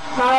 Hi.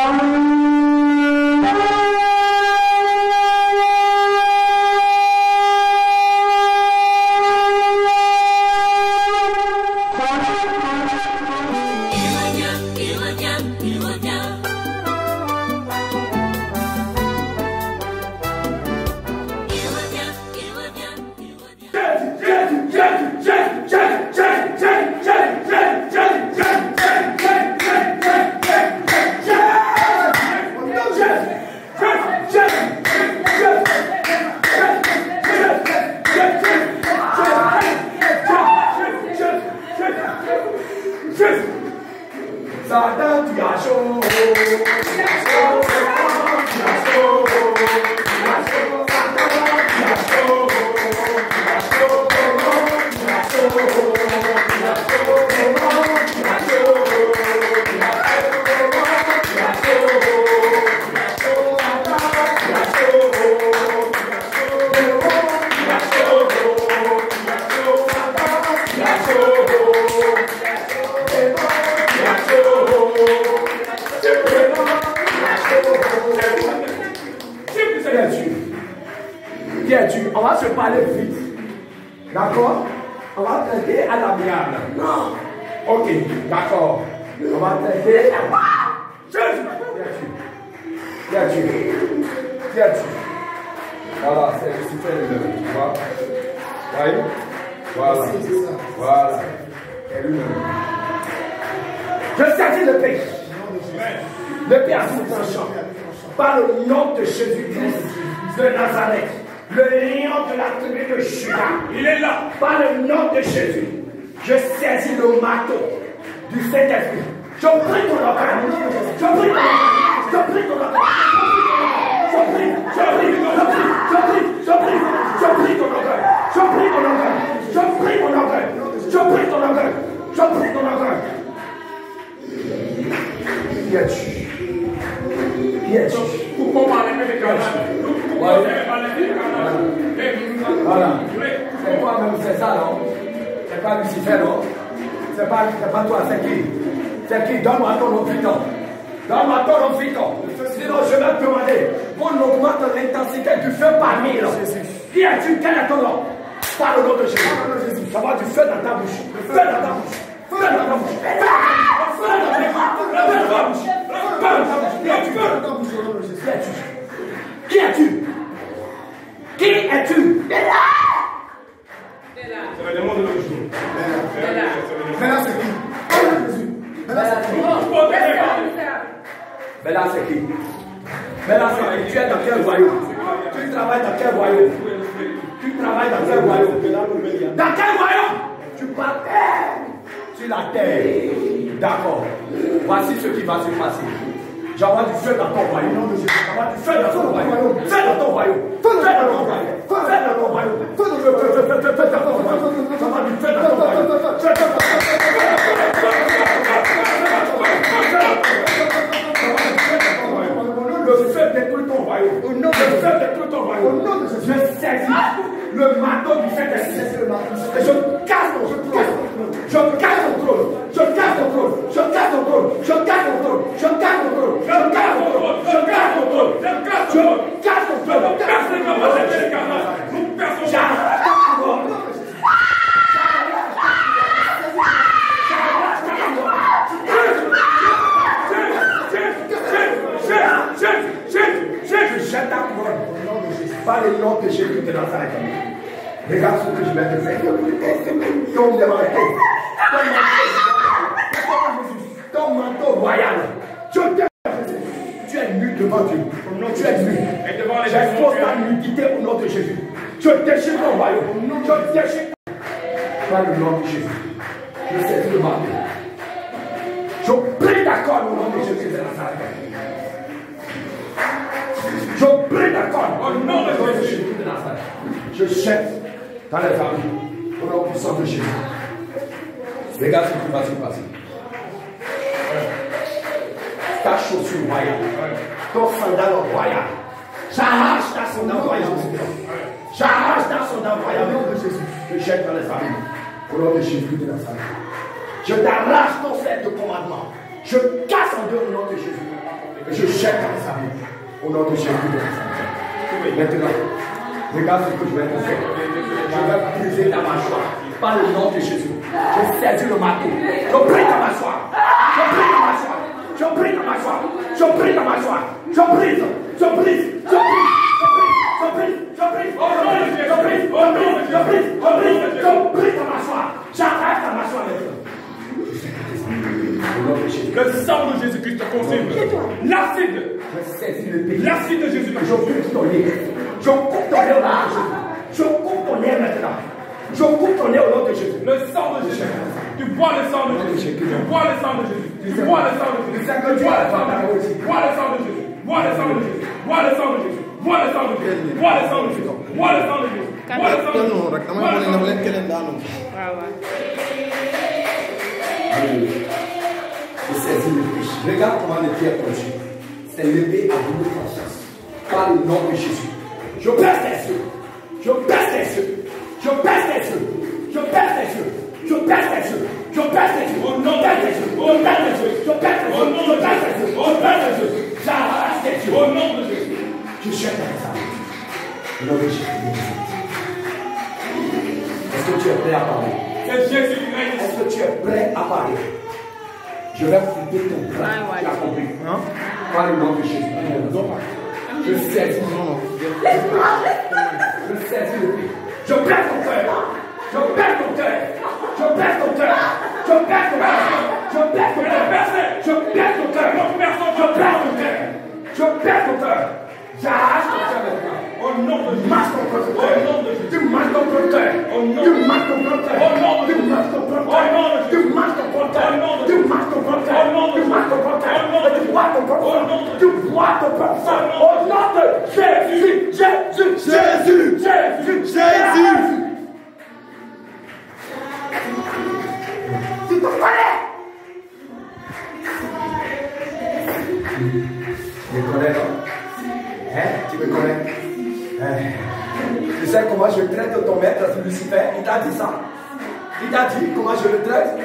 par mille. Qui es-tu? Quel est ton nom? Par le nom de Jésus. Ça va du feu dans ta bouche. Feu. Dans ta bouche. Feu dans ta bouche. Feu. Dans ta bouche. Feu. Dans ta bouche. Qui es-tu? Qui es-tu? C'est le monde de c'est qui? C'est qui? C'est qui? Mais là, tu es dans quel royaume Tu travailles dans quel royaume Tu travailles dans quel royaume Dans quel royaume Tu parles sur la terre. D'accord. Voici ce qui va se passer. J'envoie du feu dans ton royaume. J'envoie du feu dans ton royaume. Fais dans ton royaume. Dans ton dans je fais ton royaume. Nom de je fais détruire ton royaume. Au nom de Jésus. Je le marteau du Saint-Esprit. Et je casse ton trône. Je casse ton trône. Je casse ton trône. Je casse ton trône. Je casse ton trône. Je casse ton trône. Je casse ton trône. Je casse ton trône. Je casse ton trône. Je casse ton trône. Je casse trône. Je casse trône. Je casse. Je casse. J'ai ta couronne au nom de Jésus, par le nom de Jésus de Nazareth. Regarde ce que je vais te faire. C'est millions de Ton manteau royal. Je tu es nu devant Dieu. Tu es nu. J'expose ta nudité au nom de Jésus. Je déchire ton royaume. Je déchire Par le nom de Jésus. Je sais le marquer. Je prie d'accord au nom de Jésus. pris d'accord au nom de Jésus. Je cherche dans les familles pour la puissance de Jésus. Regarde ce qui va se passer. Ta chaussure royale, ton sandal royal. J'arrache ta sandal royale, J'arrache ta sandal royale au nom de Jésus. Je jette dans les familles au nom de Jésus de la famille. Je t'arrache ton fait de commandement. Je casse en deux au nom de Jésus. Je jette dans les familles. Au nom de Jésus. Maintenant, regarde ce que je vais te faire. Je vais briser ta mâchoire. Par le nom de Jésus. Je saisis le marteau. Je brise ta mâchoire. Je brise ta mâchoire. Je brise ta mâchoire. Je brise ta mâchoire. Je brise. Je brise. Je brise. Je brise. Je brise. Je brise. Je brise. Je brise. Je brise. Je brise. Je brise ta mâchoire. De Jésus. Le sang de Jésus-Christ te consume. L'acide. Je saisis le pays. L'acide de Jésus-Christ. Je coupe ton nez. Je coupe ton nez au nom de Jésus. Je coupe ton nez maintenant. Je coupe ton nez au nom de Jésus. Le sang de Jésus. Tu bois le sang de Jésus. Tu bois le sang de Jésus. Tu bois le sang de Jésus. Tu bois le sang de Jésus. Bois le sang de Jésus. Bois le sang de Jésus. Bois le sang de Jésus. Bois le sang de Jésus. Bois le sang de Jésus. Bois le sang de Jésus. Bois le sang de Jésus. noonu rek damay wane ndax Regarde comment le pied est produit. C'est levé à vous conscience. Par le nom de Jésus. Je perds tes yeux. Je perds tes yeux. Je perds tes yeux. Je perds tes yeux. Je perds tes yeux. Je perds tes yeux. Au nom de Jésus. Au. Je perds tes yeux. Au nom de Jésus. Au nom de Jésus. J'arrache tes yeux. Au nom de Jésus. Je jette tes. Au nom de Jésus. Est-ce que tu es prêt à parler? Est-ce que tu es prêt à parler? Je vais couper ton bras. Ouais, ouais. Tu as compris hein? Par le nom de Jésus. Je saisis. Je saisis le pied. Je perds ton cœur. Je perds ton cœur. Je perds ton cœur. Je perds ton cœur. Je perds ton cœur. Je perds ton cœur. Je perds ton cœur. Je perds ton cœur. Au you de Dieu. Mas ton protecteur. Au nom de Dieu. Tu marches ton protecteur. Au nom de Dieu. Tu marches ton protecteur. Au nom de Dieu. Tu marches ton protecteur. Au nom de Dieu. Tu marches ton protecteur. Au nom de Dieu. Tu marches ton protecteur. Au nom de Dieu. Tu marches ton protecteur. Au nom de Dieu. Tu vois ton protecteur. Tu vois ton protecteur. Au nom de Jésus. Jésus. Jésus. Jésus. Jésus. Tu te connais. Tu connais, non? Hein Tu me connais Hein Tu sais comment je traite ton maître, Lucifer Il t'a dit ça Il t'a dit comment je le traite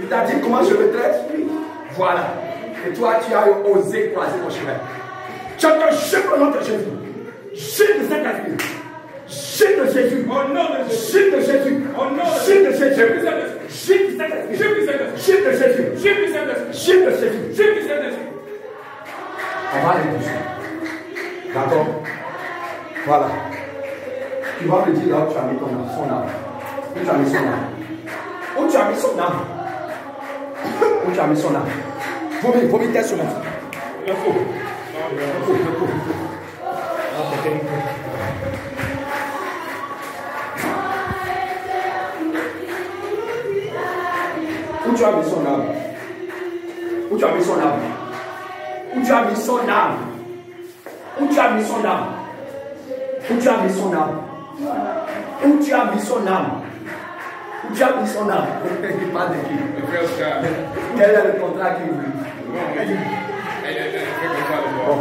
Il t'a dit comment je le traite Voilà. Et toi, tu as osé croiser mon chemin. Je te jure au nom de Jésus. Jure de Saint-Esprit. Jure de Jésus. Au nom de Jésus. Jure de Jésus. Au nom de Jure de Jésus. Jure de Saint-Esprit. Jure de Saint-Esprit. Jure de Saint-Esprit. Jure de Jésus. Jure de Jésus. Jure du Saint-Esprit. On va aller. D'accord Voilà. Tu vas me dire là où tu as mis ton âme, son âme. Où tu as mis son âme. Où tu as mis son âme. Où tu as mis son âme. Vomis, vomis tes. Ah. Où tu as mis son âme Où tu as mis son âme Où tu as mis son âme Où tu as mis son âme? Où tu as mis son âme? Où tu as mis son âme? Où tu as mis son âme? Il parle de qui. Quel est le contrat ça le Bon,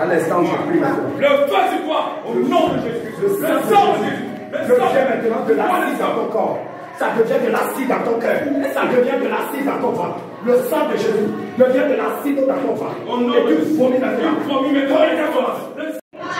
à l'instant, je prie maintenant. Le feu sur toi, au nom de Jésus. Le sang de Jésus. Je Le sang viens maintenant de le l'acide dans ton corps. Ça devient de l'acide dans ton cœur. Ça devient de l'acide dans ton ventre. Le sang de Jésus devient de l'acide dans ton ventre. Et tu vomis maintenant.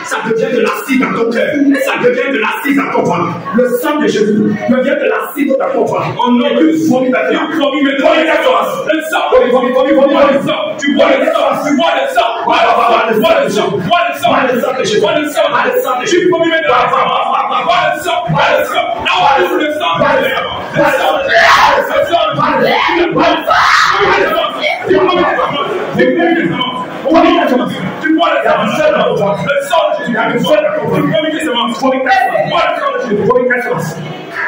Ça devient de l'acide dans ton cœur. Ça devient de l'acide dans ton ventre. Le sang de Jésus devient de l'acide dans ton ventre. Et de tu vomis maintenant. Maintenant. Le sang. Le sang. Tu bois le sang. Tu bois le sang. Va, va, va, va, le Bois sang le de sang. Jésus. Bois le sang. Le sang de Jésus. Bois le sang. Va, le sang de Tu Jésus. vomis maintenant. Va, va, va, va, va. Bois le sang. Bois le sang. Là, on va le sang. Va, le sang. Va, le sang. Le sang. Va, le sang. Va, le sang. Tu vomis maintenant. Tu vomis maintenant. Vomis maintenant. Tu bois le Il y a du sang. sel dans ton ventre. Le sang tu n'as que foi dans ton premier testament. Foi dans le sang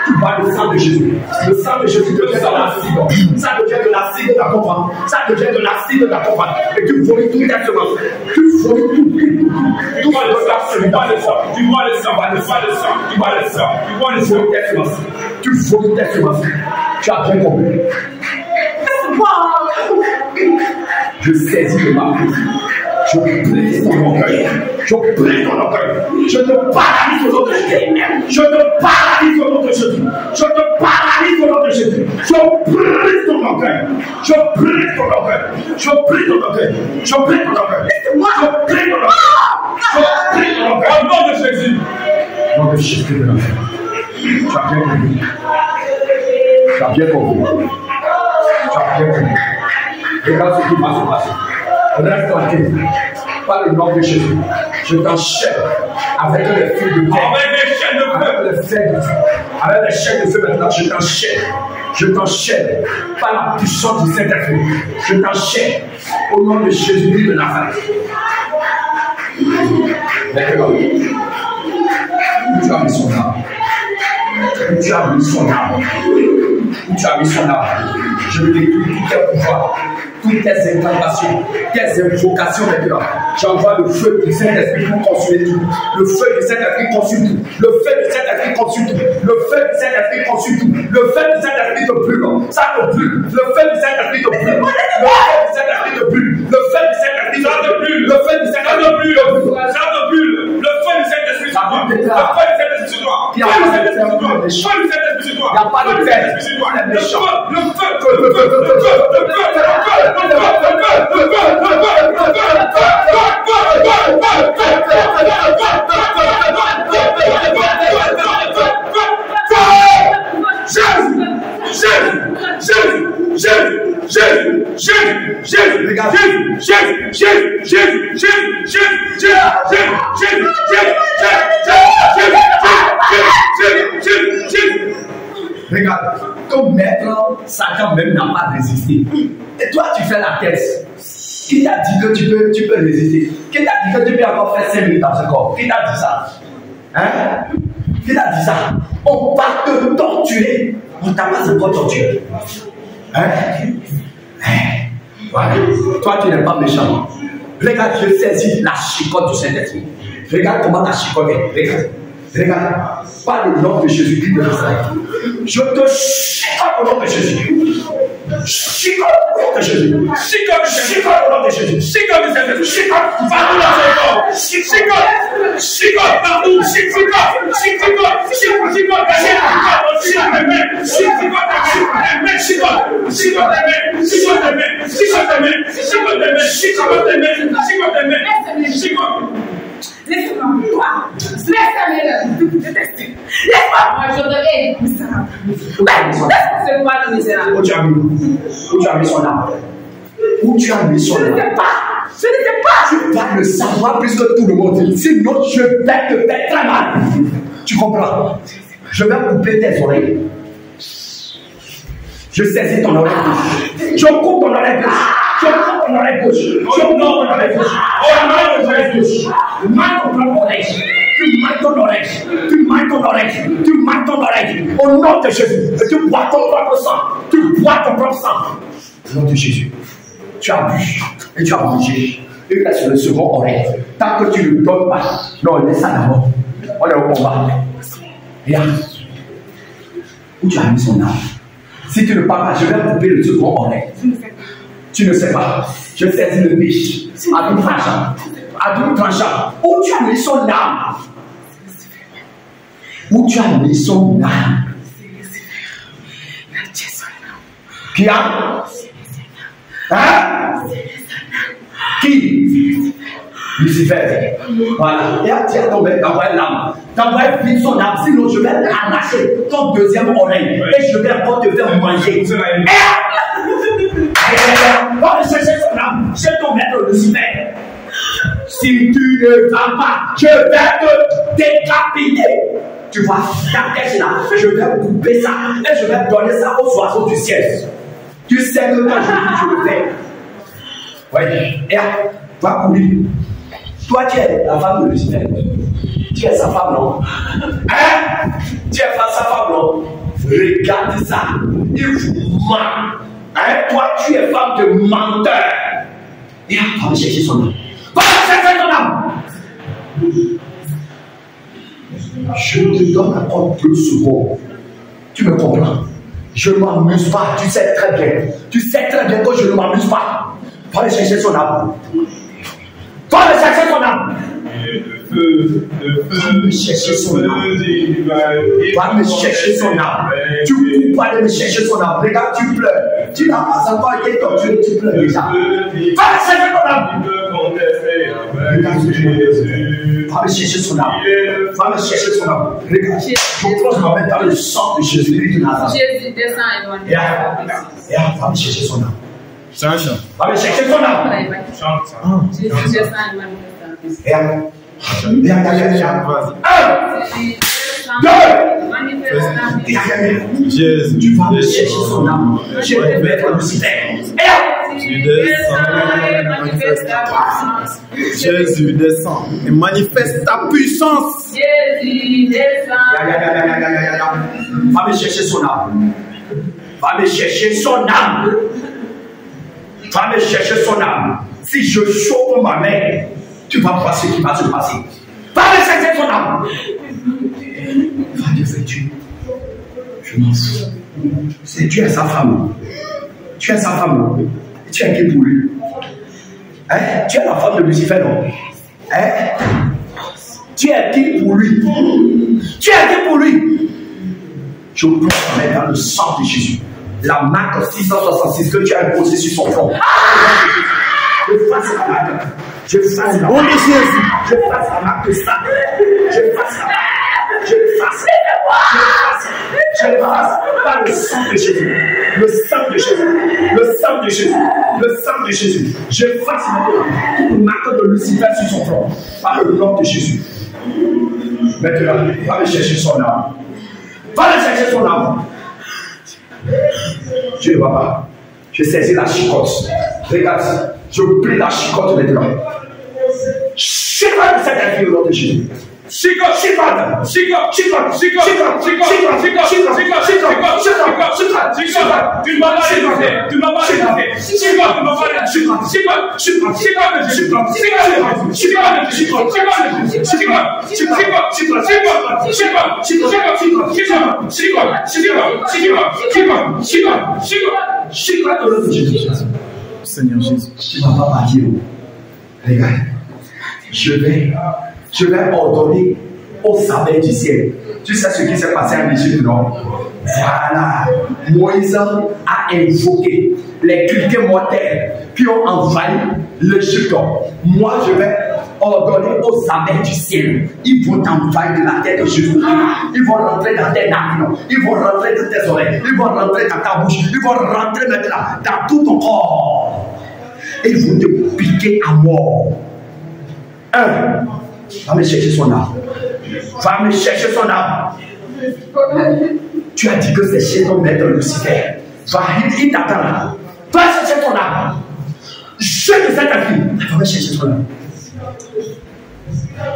Tu parles le sang de Jésus. Le sang de Jésus devient de l'acide. Ça devient de l'acide de la compagne. Ça devient de l'acide de la compagne. Et tu vomis tout ta semence. Tu vomis tout. Tu vois le sang, tu vois le sang. Tu vois le sang, tu vois le sang. Tu vois le sang. Tu vois le sang. Tu vois le sang. Tu vomis ta. Tu as bien compris. Je saisis le marché. Je brise ton orgueil. Je brise ton orgueil. Je te paralyse au nom de Jésus. Je te paralyse au nom de Jésus. Je te paralyse au nom de Jésus. Je brise ton orgueil. Je brise ton orgueil. Je brise ton orgueil. Je brise ton orgueil. Je brise ton orgueil. Je brise ton orgueil. Au nom de Jésus. Au nom de Jésus de Nazareth. Tu as bien compris. Tu as bien compris. Tu as bien compris. Regarde ce qui va se passer. Reste tranquille. Par le nom de Jésus. Je t'enchaîne avec les fils de terre. Avec les chaînes de feu. Avec les feux de feu. Avec les chaînes de feu maintenant, je t'enchaîne. Je t'enchaîne par la puissance du Saint-Esprit. Je t'enchaîne au nom de Jésus-Christ de Nazareth. Où tu as mis son âme Où tu as mis son âme Où tu as mis son âme Je tous tes pouvoirs, toutes tes incantations, tes invocations maintenant. J'envoie le feu du Saint-Esprit pour consumer tout. Le feu du Saint-Esprit consume tout. Le feu du Saint-Esprit consume tout. Le feu du Saint-Esprit consume tout. Le feu du Saint-Esprit te brûle. Ça te brûle. Le feu du Saint-Esprit te brûle. Le feu du Saint-Esprit te brûle. Le feu du Saint-Esprit te brûle. Le feu du Ça Saint-Esprit te brûle. Ça te brûle. Le feu du Saint-Esprit sur toi. Le feu du Saint-Esprit sur toi. Il y a Feu du pas de Saint-Esprit sur toi. feu, Feu du Saint-Esprit sur toi. Il y a pas de Feu du feu. Saint-Esprit sur toi. Il y a des Le méchants. feu. Le feu. Feu, feu, feu, feu, feu, feu. Regarde, ton maître, Satan même n'a pas résisté. Et toi, tu fais la tête. Qui t'a dit que tu peux, tu peux résister? Qui t'a dit que tu peux encore faire 5 minutes dans ce corps? Qui t'a dit ça? Hein? Qui t'a dit ça? On va te torturer. On t'a pas encore torturé. Hein? Hein? Voilà. Toi, tu n'es pas méchant. Regarde, je saisis la chicote du Saint-Esprit. Regarde comment ta chicote est. Regarde. Regarde. Par le nom de Jésus-Christ de Nazareth. Je te chicote au nom de Jésus. Chicote au nom de Jésus. Chicote, chicote au nom de Jésus. Chicote du Saint-Esprit. Chicote. Partout dans ton corps. Chicote. Chicote partout. Chicote. Chicote. Chicote. Chicote. Chicote tes mains. Chicote tes mains. Chicote. Chicote tes mains. Chicote tes mains. Laisse-moi, je déteste. Laisse-moi, moi, je te hais, misérable. Laisse-moi, moi le. Où tu as mis Où tu as mis son âme Où tu as mis son Je ne âme sais pas. Je ne sais pas. Tu vas le savoir plus que tout le monde. Sinon, je vais te faire très mal. Tu comprends Je vais couper tes oreilles. Je saisis ton oreille gauche. Je coupe ton oreille gauche. Je coupe ton oreille gauche. Je coupe ton oreille gauche. Je coupe ton oreille gauche. Tu mailles ton oreille. Tu mailles ton oreille. Tu mailles ton oreille. Au nom de Jésus. Et tu bois ton propre sang. Tu bois ton propre sang. Au nom de Jésus. Tu as bu et tu as mangé. Et sur le second oreille. Tant que tu ne donnes pas. Non, laisse ça d'abord. On est au combat. Regarde. Où tu as mis son âme Si tu ne parles pas, je vais couper le second oreille. Tu ne sais pas. Je saisis le biche. Tranchant. À double tranchant. Où tu as mis son âme? Où tu as mis son âme? Qui a? Hein? Qui? Lucifer. Voilà. Et à dire ton bête, t'envoies l'âme. T'envoies vite son âme. Sinon, je vais arracher ton deuxième oreille. Et je vais encore te faire manger. Va chercher son âme chez ton maître Lucifer. Si tu ne vas pas, je vais te décapiter. Tu vois, ta tête là, je vais couper ça et je vais donner ça aux oiseaux du ciel. Tu sais que quand je dis, je le fais. Oui. Et va courir. Toi, tu es la femme de Lucifer. Tu es sa femme, non? Hein? Tu es sa femme, non? Regarde ça. Il vous ment. Hein? Toi, tu es femme de menteur. Et va chercher son âme. Va. Je te donne encore deux secondes. Tu me comprends? Je ne m'amuse pas. Tu sais très bien. Tu sais très bien que je ne m'amuse pas. Va aller chercher son âme. Va aller chercher son âme. feu, me chercher son âme. Va me chercher son âme. Tu de me chercher son âme. Regarde, tu pleures. Tu n'as pas encore été torturé, tu pleures déjà. Va chercher ton âme. Parle chercher son âme. Parle chercher son âme. Regarde, je pense va mettre le sang de Jésus-Christ de Nazareth. Jésus descend et chercher son âme. Change. Parle chercher son âme. Jésus descend et Un, deux. Jésus. Tu vas chercher son âme. Je vais mettre le système. Jésus descend et manifeste ta puissance. Jésus descend et manifeste ta puissance. Jésus descend. Va me chercher son âme. Va me chercher son âme. Va me chercher son âme. Si je chauffe ma main, tu vas voir ce qui va se passer. Va me chercher son âme. Va te faire tuer. Je m'en fous. C'est tu es sa femme. Tu es sa femme. Tu es qui pour lui hein? Tu es la femme de Lucifer, non? Hein? Tu es qui pour lui Tu es qui pour lui Je main dans le sang de Jésus. La marque 666 que tu as imposée sur son front. Je fasse la marque. Je fasse la marque. Je fasse la marque de ça. Je fasse la marque. Je fasse. Je fasse. Je passe par le sang de Jésus. Le sang de Jésus. Le sang de Jésus. Le sang de Jésus. Je fasse maintenant toute marque de Lucifer sur son front. Par le nom de Jésus. Maintenant, va aller chercher son âme. Va aller chercher son âme. Je ne vois pas. Je saisis la chicotte. Regarde, je prie la chicotte maintenant. Chacun de cette vie au nom de Jésus. 谁敢欺负她们谁敢欺负她们谁敢欺负她们谁敢欺负她们谁敢欺负她们谁敢欺负她们谁敢欺负她们谁敢欺负她们谁敢欺负她们谁敢欺负她们谁敢欺负她们谁敢欺负她们谁敢欺负她们谁敢欺负她们谁敢欺负她们谁敢欺负她们谁敢欺负她们谁敢欺负她们谁敢欺负她们谁敢夺走自己的生命三娘是西藏妈妈遗嘱的那个是那个 je vais ordonner au sabbat du ciel. Tu sais ce qui s'est passé en Égypte, non? Voilà. Moïse a invoqué les cultes mortels qui ont envahi l'Égypte. Moi, je vais ordonner aux sabbat du ciel. Ils vont t'envahir de la tête jusqu'au. Ils vont rentrer dans tes narines. Ils vont rentrer dans tes oreilles. Ils vont rentrer dans ta bouche. Ils vont rentrer maintenant dans tout ton corps. Et ils vont te piquer à mort. Un, va me chercher son âme. Va me chercher son âme. Tu as dit que c'est chez ton maître Lucifer. Va, il, t'attend là. Va chercher ton âme. Je te fais ta fille. Va me chercher son âme.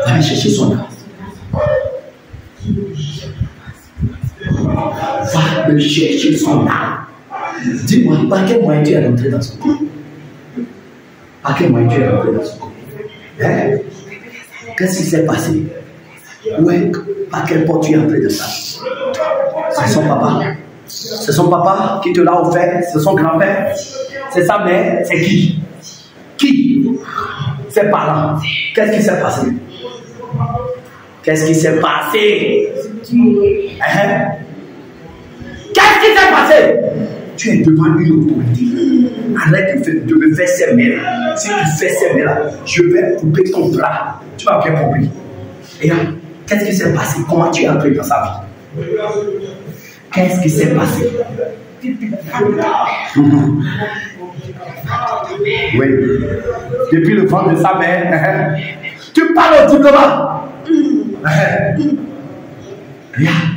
Va me chercher son âme. Va me chercher son âme. Dis-moi, par quel moyen tu es rentré dans son corps Par quel moyen tu es rentré dans son corps Hein? Qu'est-ce qui s'est passé? Ouais, par quelle porte tu es entré de ça? C'est son papa. C'est son papa qui te l'a offert. C'est son grand-père. C'est sa mère. C'est qui? Qui? Ses parents. Qu'est-ce qui s'est passé? Qu'est-ce qui s'est passé? Hein? Qu'est-ce qui s'est passé? Tu es devant une autorité. Arrête de, faire- de me faire ces mains. Si tu fais ces mains-là, je vais couper ton bras. Tu m'as bien compris. Et là, qu'est-ce qui s'est passé? Comment tu es entré dans sa vie? Qu'est-ce qui s'est passé? Oui. Depuis le ventre de sa mère, tu parles audiblement. Hein. Regarde.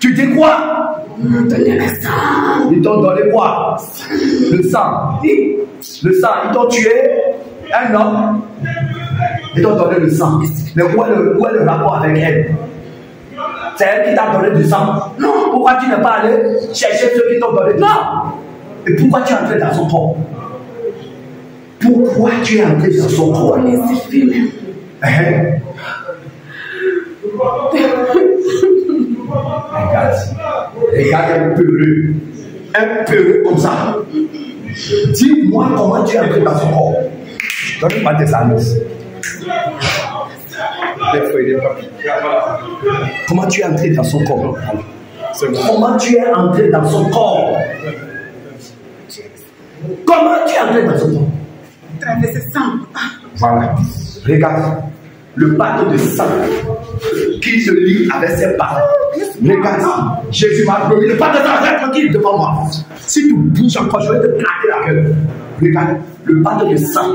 Tu dis quoi? Ils t'ont donné quoi? Le sang. Le sang. Ils t'ont tué? Un homme? Ils t'ont donné le sang. Mais où est le, où est le rapport avec elle? C'est elle qui t'a donné du sang. Non. Pourquoi tu n'es pas allé chercher ceux qui t'ont donné du sang? Et pourquoi tu es entré dans son corps? Pourquoi tu es entré dans son corps? Regarde, regarde un peureux, un peureux comme ça. Dis-moi comment tu es entré dans son corps. Donne-moi tes annonces. Comment tu es entré dans son corps? Comment tu es entré dans son corps? Comment tu es entré dans son corps? Traverser sang. Voilà. Regarde. Le pacte de sang qui se lie avec ses parents. Regarde. Jésus m'a promis le pacte de sang. Reste tranquille devant moi. Si tu bouges encore, je vais te plaquer la gueule. Regarde. Le pacte de sang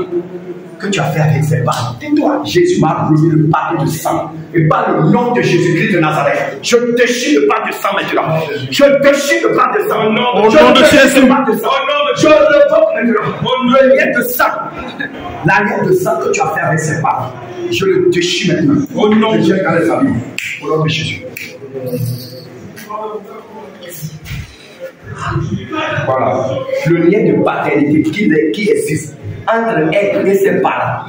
que tu as fait avec ses parents. Tais-toi. Jésus m'a promis le pacte de sang. Et par le nom de Jésus-Christ de Nazareth, je déchire le pacte de sang maintenant. Je déchire le pacte de sang. Au nom de- Je au nom de déchire Jésus. le pacte de sang. Au nom de Je le vote maintenant. Le lien de sang. La lien de sang que tu as fait avec ses parents. Je le déchire maintenant. Au nom de- Je familles. Au nom de Jésus. Voilà. Le lien de paternité qui, qui existe entre elle et ses parents.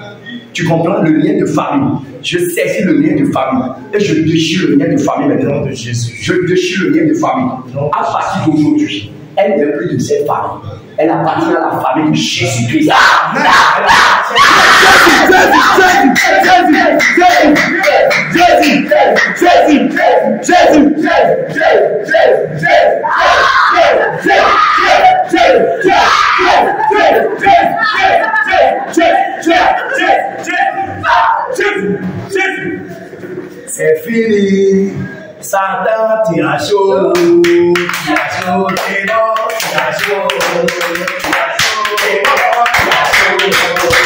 Tu comprends? Le lien de famille. Je saisis le lien de famille et je déchire le lien de famille maintenant. de Jésus. Je déchire le lien de famille. À partir d'aujourd'hui, elle n'est plus de cette famille. Elle appartient à la famille de Jésus-Christ. C'est fini. Satan tira chaud. Tira chaud, t'es bon, tira chaud. Tira chaud, t'es bon, tira chaud.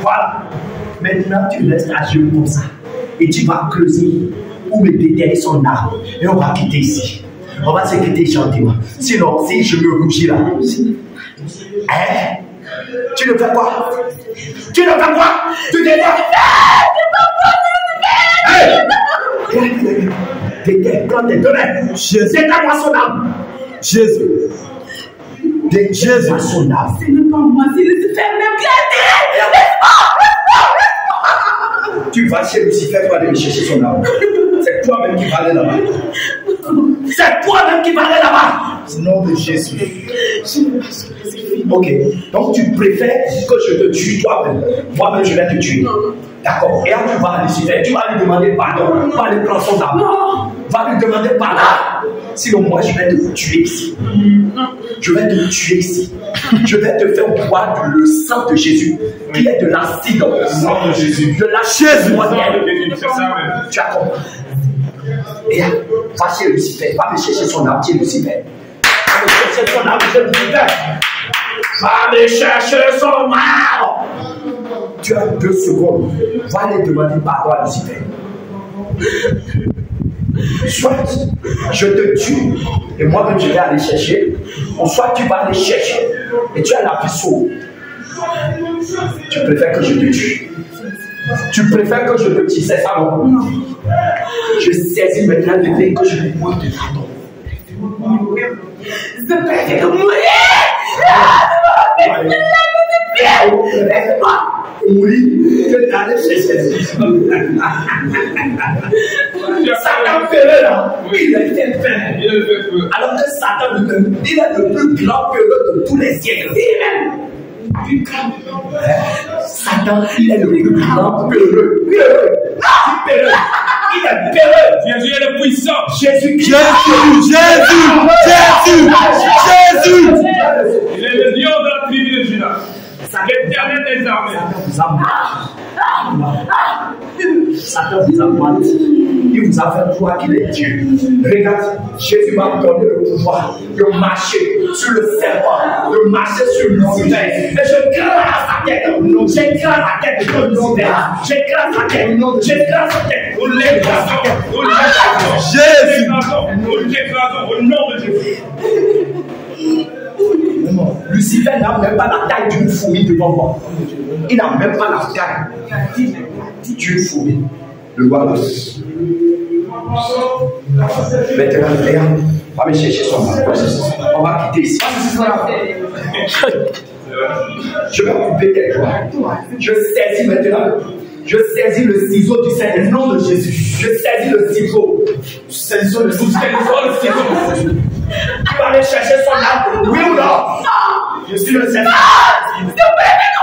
Voilà. Maintenant, tu restes à genoux comme ça. Et tu vas creuser ou me déterrer son âme. Et on va quitter ici. On va se quitter gentiment. Sinon, si je me rougis là, Hein Tu ne fais quoi Tu ne fais quoi Tu son âme Jésus. Jésus son âme C'est même pas moi, c'est Lucifer même qui a. Tu vas chez Lucifer pour aller chercher son âme C'est toi-même qui vas aller là-bas C'est toi-même qui vas aller là-bas Au nom de Jésus Ok, donc tu préfères que je te tue toi-même. Moi-même, je vais te tuer. D'accord. Et là, tu vas à Lucifer, tu vas lui demander pardon. Tu vas aller prendre son âme. Va lui demander pardon. Sinon, moi, je vais te tuer ici. Je vais te tuer ici. Je vais te faire boire le sang de Jésus, qui est de l'acide. sang de Jésus. De la chaise moyenne. Tu as compris. Et là, va chez Lucifer, va me chercher son âme, Lucifer. Va me chercher son âme, Lucifer. Va me chercher son âme. Tu as deux secondes. Va aller demander pardon à Lucifer. Soit je te tue et moi-même je vais aller chercher, ou soit tu vas aller chercher et tu as la vie sauve. Tu préfères que je te tue. Tu préfères que je te tue, c'est ça non? Je saisis maintenant le fait que je vais pouvoir te pardon. Je préfère mourir. Oui, je aller chercher. Satan ferait là, il a été fait. Il est fait feu. Alors que Satan il est le plus grand peureux de tous les siècles. Plus grand. Hein? Satan, il est le plus grand peureux. Peureux. Ah, peureux. Il est peureux. Jésus est le puissant. Jésus-Christ. Jésus, Jésus, Jésus, Jésus. Il est le lion de la tribu de Judas. L'éternel des armées. Satan vous a menti. Il vous a fait croire qu'il est Dieu. Regarde, Jésus m'a donné le pouvoir de marcher sur le serpent, de marcher sur le montagne. Et je grâce sa tête. J'écrase la tête de Lucifer. J'écrase la tête. J'écrase sa tête. Jésus. Au nom de Jésus. Lucifer n'a même pas la taille d'une fourmi devant moi. Il n'a même pas la taille d'une fourmi. Le voilà. Maintenant, regarde, va me chercher son âme. On va quitter ici. Je vais couper quelque chose. Je saisis maintenant Je saisis le ciseau du Seigneur. Au nom de Jésus. Je saisis le ciseau. Saisissons le ciseau. Le ciseau. Tu vas aller chercher son âme. Oui ou non? Je suis le Seigneur. S'il te plaît, fais-le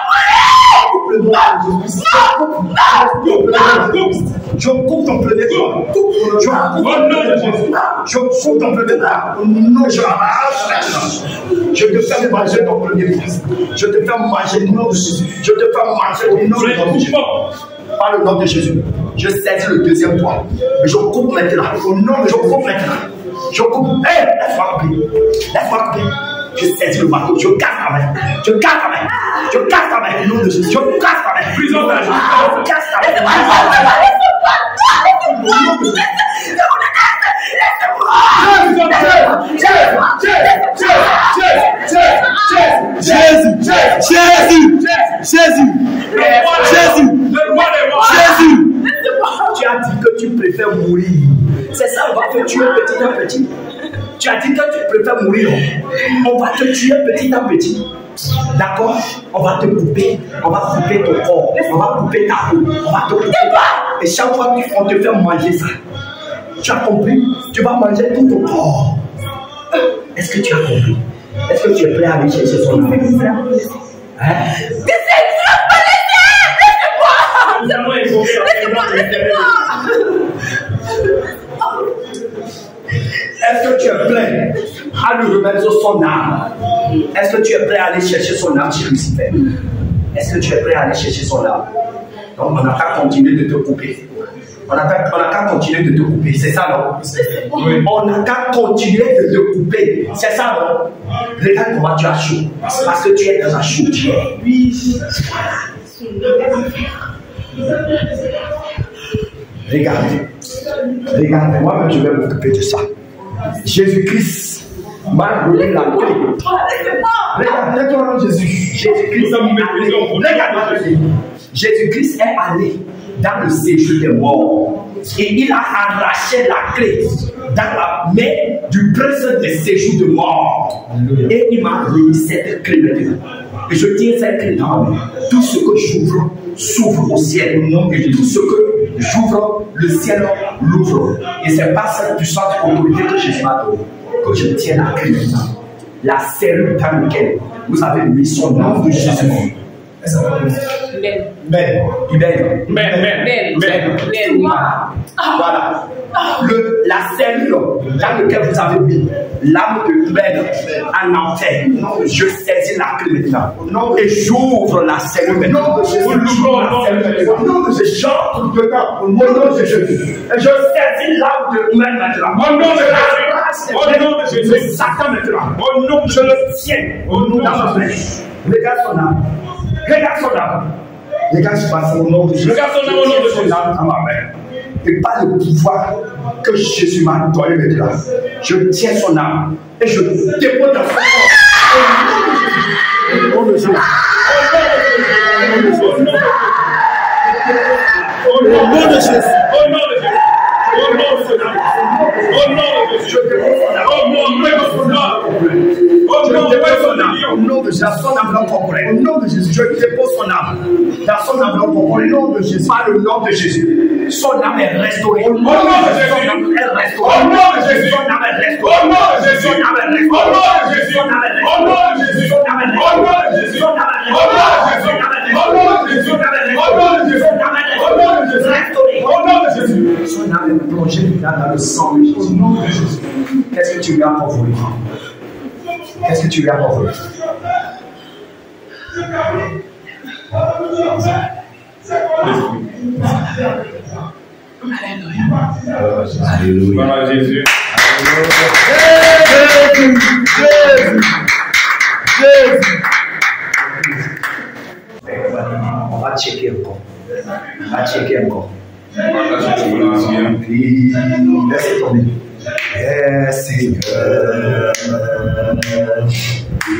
mourir. Je coupe ton plein droit. Je coupe Au nom de Jésus. Je coupe ton plein droit. Non, je arrache la chasse. Je te fais manger ton premier fils. Je te fais manger nom de Jésus. Je te fais manger au nom de Jésus. Par le nom de Jésus. Je saisis le deuxième toit. Je coupe maintenant. Au nom de je coupe maintenant. Je coupe. Hé, laisse-moi couper. Laisse-moi couper. Je saisis le bateau. Je casse ta main. Je casse ta main. Je casse ta main. Au nom de Jésus. Je casse ta main. Prison d'âge. Je casse ta main. Au nom de Jésus. Jésus, Jésus, Jésus. Jésus. Tu as dit que tu préfères mourir. C'est ça, on va te tuer petit à petit. Tu as dit que tu préfères mourir. On va te tuer petit à petit. D'accord? On va te couper. On va couper ton corps. On va couper ta peau. On va te couper. Et chaque fois qu'on te fait manger ça, tu as compris? Tu vas manger tout ton corps. Est-ce que tu as compris? Est-ce que tu es prêt à aller chercher son âme Hein? Nous allons évoquer Est-ce que tu es prêt à lui remettre son âme Est-ce que tu es prêt à aller chercher son âme chez Lucifer? Est-ce que tu es prêt à aller chercher son âme Donc on n'a qu'à continuer de te couper. On n'a qu'à on n'a qu'à continuer de te couper. C'est ça, non? On n'a qu'à continuer de te couper. C'est ça, non? Regarde comment tu as chaud. Parce que tu es dans la chaudière. Regarde. Regarde, moi-même je vais m'occuper de ça. Jésus-Christ m'a donné la clé. Regarde, regarde Jésus. Jésus-Christ Regarde, Jésus-Christ est allé dans le séjour des morts. Et il a arraché la clé dans la main du prince des séjours de mort. Et il m'a remis cette clé maintenant. Et je tiens cette clé dans ma main. Tout ce que j'ouvre s'ouvre au ciel. Et tout ce que j'ouvre, le ciel l'ouvre. Et c'est par cette puissante autorité que Jésus m'a que je tiens clé maintenant. La cellule dans laquelle vous avez mis son nom de Jésus. Ben, Ben, Ben, Mais, mais, ben, mais. ben. Voilà. Le, la cellule dans laquelle vous avez mis l'âme de Ben en enfer. Je saisis la clé maintenant. Et j'ouvre la cellule maintenant. J'ouvre la cellule maintenant. J'entre dedans au nom de Jésus. Et je saisis l'âme de Ben maintenant. Au nom de Jésus. Au nom de Jésus. Je Satan maintenant. Au nom de Je le tiens au nom de Jésus. Regarde son âme. Regarde son âme. Regarde passe au nom de Jésus. Regarde son âme au nom de Son Jésus. âme dans ma main. Et par le pouvoir que Jésus m'a donné maintenant, je tiens son âme et je dépose dans son corps. Au nom de Jésus. Au nom de Jésus. Au nom de Jésus. Au nom de Jésus. Au nom de Jésus. Au nom de Jésus. Au nom de Jésus. Au nom de dépose son âme Jésus. au nom de Jésus. Son enveloppe corporelle. Au nom de Jésus. Je dépose son âme dans son enveloppe corporelle. Au nom de Jésus. Par le nom de Jésus. Son âme est restaurée. Au nom de Jésus. Son âme est restaurée. Au nom de Jésus. Son âme est restaurée. Au nom de Jésus. Son âme est restaurée. Au nom de Jésus. Son âme est Au nom de Jésus. Son âme est Au nom de Jésus. Son âme est Jésus. Au nom de Jésus. Son âme est Au nom de Jésus. Son âme est Au nom de Jésus. Restaurée. Au nom de Jésus. Son âme est plongée dans le sang de Jésus. Au nom de Jésus. Qu'est-ce que tu lui as envoyé Qu'est-ce que tu lui as envoyé Alléluia. Gloire à Jésus. Jésus, Jésus, Jésus. On va checker encore. On va checker encore. Gloire Puis, laissez tomber. Eh, Seigneur,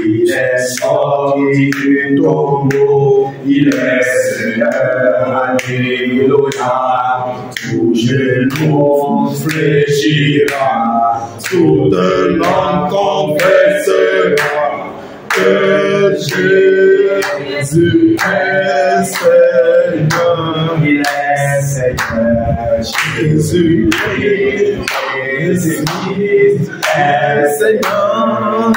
il est sorti du tombeau, il est Seigneur, Alléluia. Tout genou fléchira, tout de l'homme confessera que Jésus est Seigneur. Il est Seigneur. Jésus est Seigneur.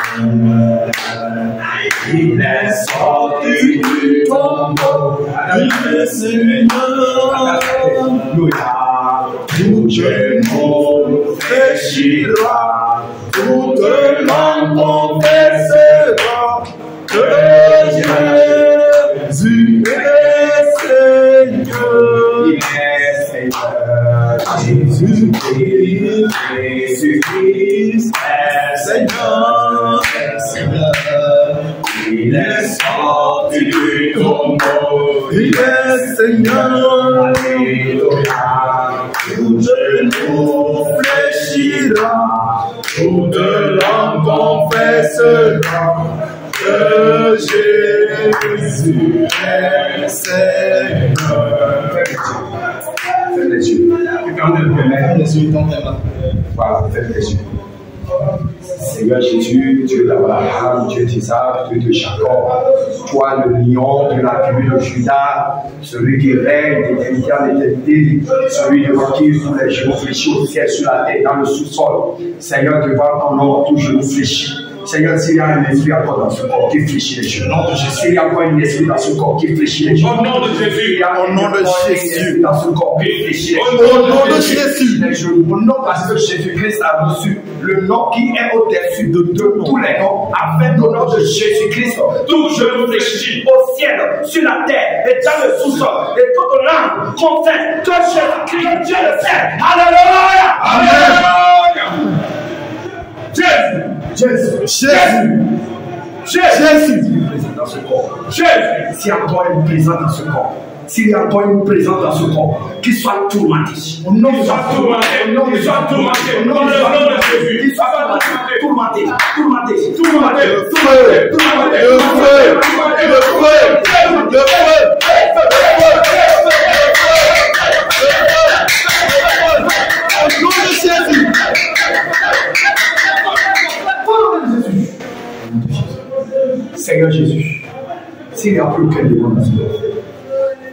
Il est sorti du tombeau. Il est Seigneur. Tout genou fléchira, toute langue confessera Jésus est Seigneur. Il est Seigneur. Jésus Christ. Jésus Christ est Seigneur. Il est sorti du tombeau. il est Seigneur. Alléluia. Tout genou fléchira, toute langue confessera que Jésus est Seigneur. Ferme les yeux. Ferme les yeux. Voilà, ferme les yeux. Seigneur Jésus, Dieu d'Abraham, Dieu d'Isaac, Dieu de Jacob, toi le lion de la tribu de Judas, celui qui règne d'éternité en éternité, celui devant qui tous les genoux fléchis au ciel, sur la terre, dans le sous-sol. Seigneur, devant ton nom, tout genou fléchit. Seigneur, s'il y a un esprit encore dans ce corps qui fléchit les genoux, s'il y a encore un esprit dans ce corps qui fléchit les genoux, Au nom de il Jésus. y a Au nom de un Jésus. dans ce corps qui fléchit les Au genoux. Au nom de Jésus. Les genoux. Au nom parce que Jésus-Christ a reçu le nom qui est au-dessus de tous les noms, afin qu'au nom de Jésus-Christ, tout genou fléchit au ciel, sur la terre et dans le sous-sol, et toute langue confesse que Jésus-Christ, Dieu le fait. Alléluia! Alléluia. Jésus. Jésus, Jésus, Jésus, présent dans ce corps. Jésus. S'il y a encore une présence dans ce corps, s'il y a encore une présence dans ce corps, qu'il soit tourmenté. Au nom de Qu'il soit tourmenté, au nom de soit tourmenté, au nom de Jésus. qu'il soit tourmenté, tourmenté, tourmenté, tourmenté, feu, le feu, le feu, le feu, le feu, au nom de Jésus. Seigneur Jésus, s'il n'y a plus aucun ce corps,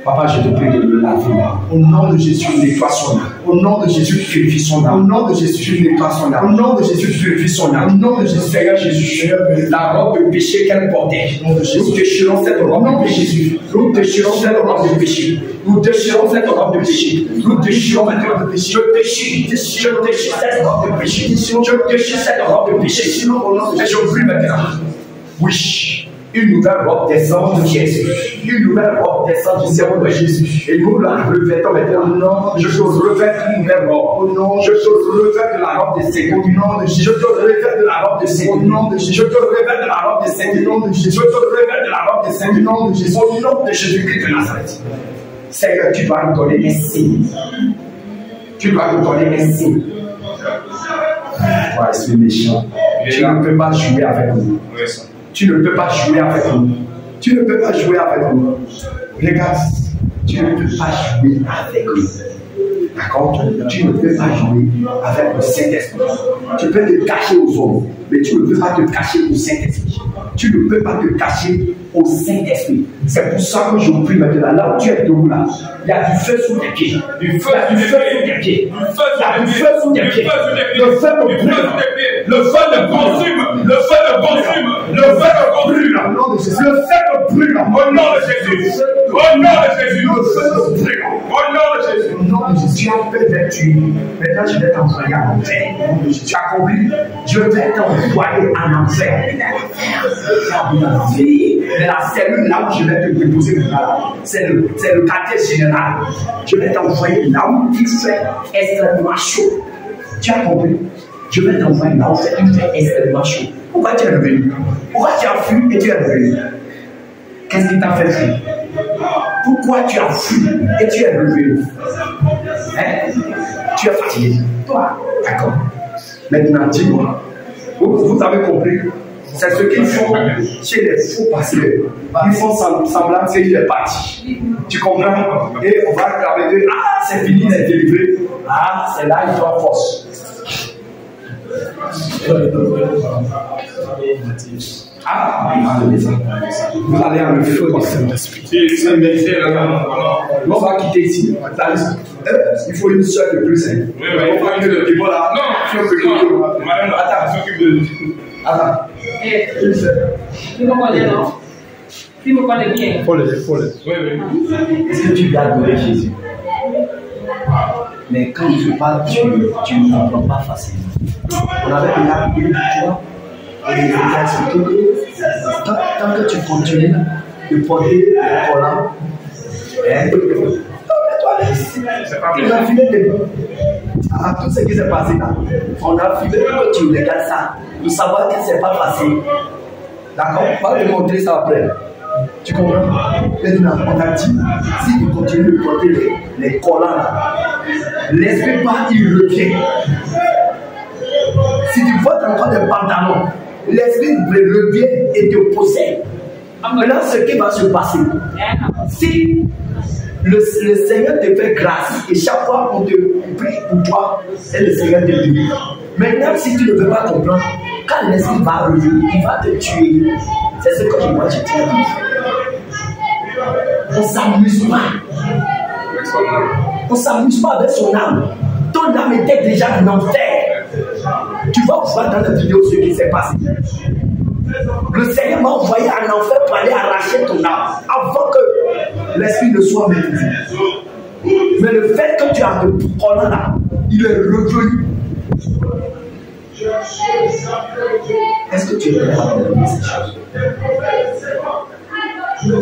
Papa, je te prie de le laver. Au nom de Jésus, nettoie son âme. Au nom de Jésus, purifie son âme. Au nom de Jésus, nettoie son âme. Au nom de Jésus, purifie son âme. Au nom de Jésus, Seigneur Jésus, la robe de péché qu'elle portait. Nous déchirons cette robe de péché. Nous déchirons cette robe de péché. Nous déchirons cette robe de péché. Nous déchirons cette robe de péché. Je déchire, je déchire cette robe de péché. Je déchire cette robe de péché. Sinon, au nom de Jésus, je prie maintenant. Oui. Une nouvelle robe descend de Jésus. Une nouvelle robe descend du cerveau de Jésus. Et nous la revêtons maintenant. Non, je te revête une nouvelle robe. Non, je te revête de la robe de Seigneur. Non, je te revête de la robe de Seigneur. Non, je te revête de la robe de Seigneur. Non, je te revête de la robe de Seigneur. Non, de Jésus. Au nom de Jésus-Christ de Nazareth. Seigneur, tu vas nous donner les signes. Tu vas nous donner signes. Voilà, esprit méchant. Tu ne peux pas jouer avec nous. Tu ne peux pas jouer avec nous. Tu ne peux pas jouer avec nous. Regarde, tu ne peux pas jouer avec nous. D'accord? Tu ne peux pas jouer avec le Saint-Esprit. Tu peux te cacher aux hommes, mais tu ne peux pas te cacher au Saint-Esprit. Tu ne peux pas te cacher au Saint-Esprit. C'est pour ça que je vous prie maintenant, là où tu es debout là, il y a du feu sous tes pieds. Du feu du feu sous tes pieds. Il y a du feu sous tes pieds. Le feu te brûle. Le feu te consume. Le feu te consume. Le feu te Jésus. Le feu te brûle. Au nom de Jésus. Au nom de Jésus. Le feu te brûle. Au nom de Jésus. Au nom de Jésus, tu as fait d'être tué. Maintenant, je vais t'envoyer nom de Jésus, tu as compris Je vais t'envoyer en enfer. Mais la cellule là où je vais te maintenant, c'est le, c'est le quartier général. Je vais t'envoyer là où il fait extrêmement chaud. Tu as compris? Je vais t'envoyer là où il fait extrêmement chaud. Pourquoi tu es revenu? Pourquoi tu as fui et tu es revenu? Qu'est-ce qui t'a fait fuir? Pourquoi tu as fui et tu es revenu? Hein? Tu es fatigué. Toi, d'accord. Maintenant, dis-moi, vous, avez compris C'est ce qu'ils font chez les faux pasteurs. Ils font sem- semblant qu'il est parti. Tu comprends? Et on va réclamer que ah, c'est fini, il est délivré. Ah, c'est là, il doit force. Ah, vous allez en le feu du Saint-Esprit. On va quitter ici. Il faut une seule de plus. hein. Oui, oui. On va que le niveau là. Non. Madame, Attends. s'occupe de. Attends. Eh, tu me connais, non? Tu me connais bien. Oui, oui. Est-ce que tu veux adorer Jésus? Mais quand tu parles, tu, tu ne comprends pas facilement. On avait déjà prié pour toi. Et il t'expliquer que tant, tant que tu continues de porter le collant, tu vas filer de à tout ce qui s'est passé là. On a filé que tu regardes ça pour savoir que c'est pas facile. D'accord? On va te montrer ça après. Tu comprends? Maintenant, on a dit, si tu continues de porter les, les collants là, l'esprit pas, il revient. Si tu portes encore des pantalons, l'esprit revient et te possède. Maintenant, ce qui va se passer, si le, Seigneur te fait grâce et chaque fois qu'on te prie pour toi, et le Seigneur te délivre. Maintenant, si tu ne veux pas comprendre, quand l'esprit va revenir, il va te tuer. C'est ce que moi je à dire. On s'amuse pas. On ne s'amuse pas avec son âme. Ton âme était déjà en enfer. Tu vas voir dans la vidéo ce qui s'est passé. Le Seigneur m'a envoyé en enfer pour aller arracher ton âme avant que l'esprit ne soit maîtrisé. Mais le fait que tu as le collant là, il est revenu. Est-ce que tu es prêt à ces choses?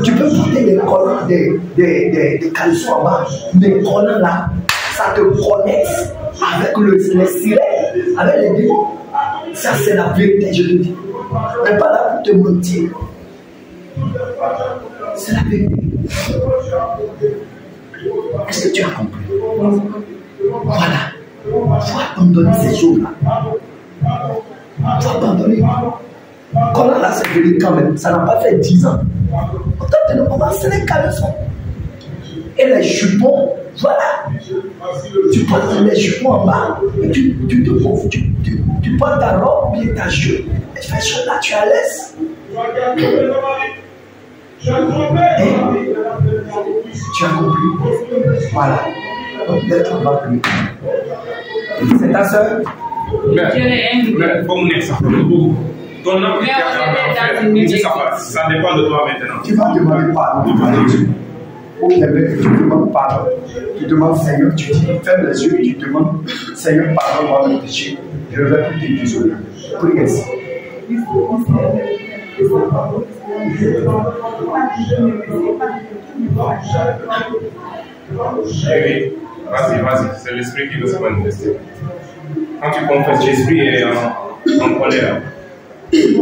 Tu peux porter des collants, des, des, des, des caleçons en bas, mais collants là, ça te connecte avec le, les sirènes, avec les démons. Ça, c'est la vérité, je te dis. Mais pas là pour te mentir. C'est la vérité. Est-ce que tu as compris? Voilà. Il faut abandonner ces choses-là. Il faut abandonner. Comment là, c'est venu quand même Ça n'a pas fait 10 ans. Pourtant, ne commences c'est les caleçons. Et les jupons, voilà. Tu portes les jupons en bas et tu, tu te pauvres, tu, tu, tu portes ta robe et ta jupe. Et tu fais chose là, tu es à l'aise. Tu as compris Voilà. Donc, peut-être on va plus. C'est ta soeur Mais, mais comme Ton on est une ça, dépend de toi maintenant. Tu vas demander pardon à Dieu. Au Québec, tu demandes pardon. Tu demandes Seigneur, tu dis, ferme les yeux et tu demandes Seigneur, pardonne-moi mes péchés. Je vais plus te désoler. Prie ainsi. Oui, vas-y, vas-y, c'est l'esprit qui veut se manifester. Quand tu confesses, Jésus est en, en colère. Amen.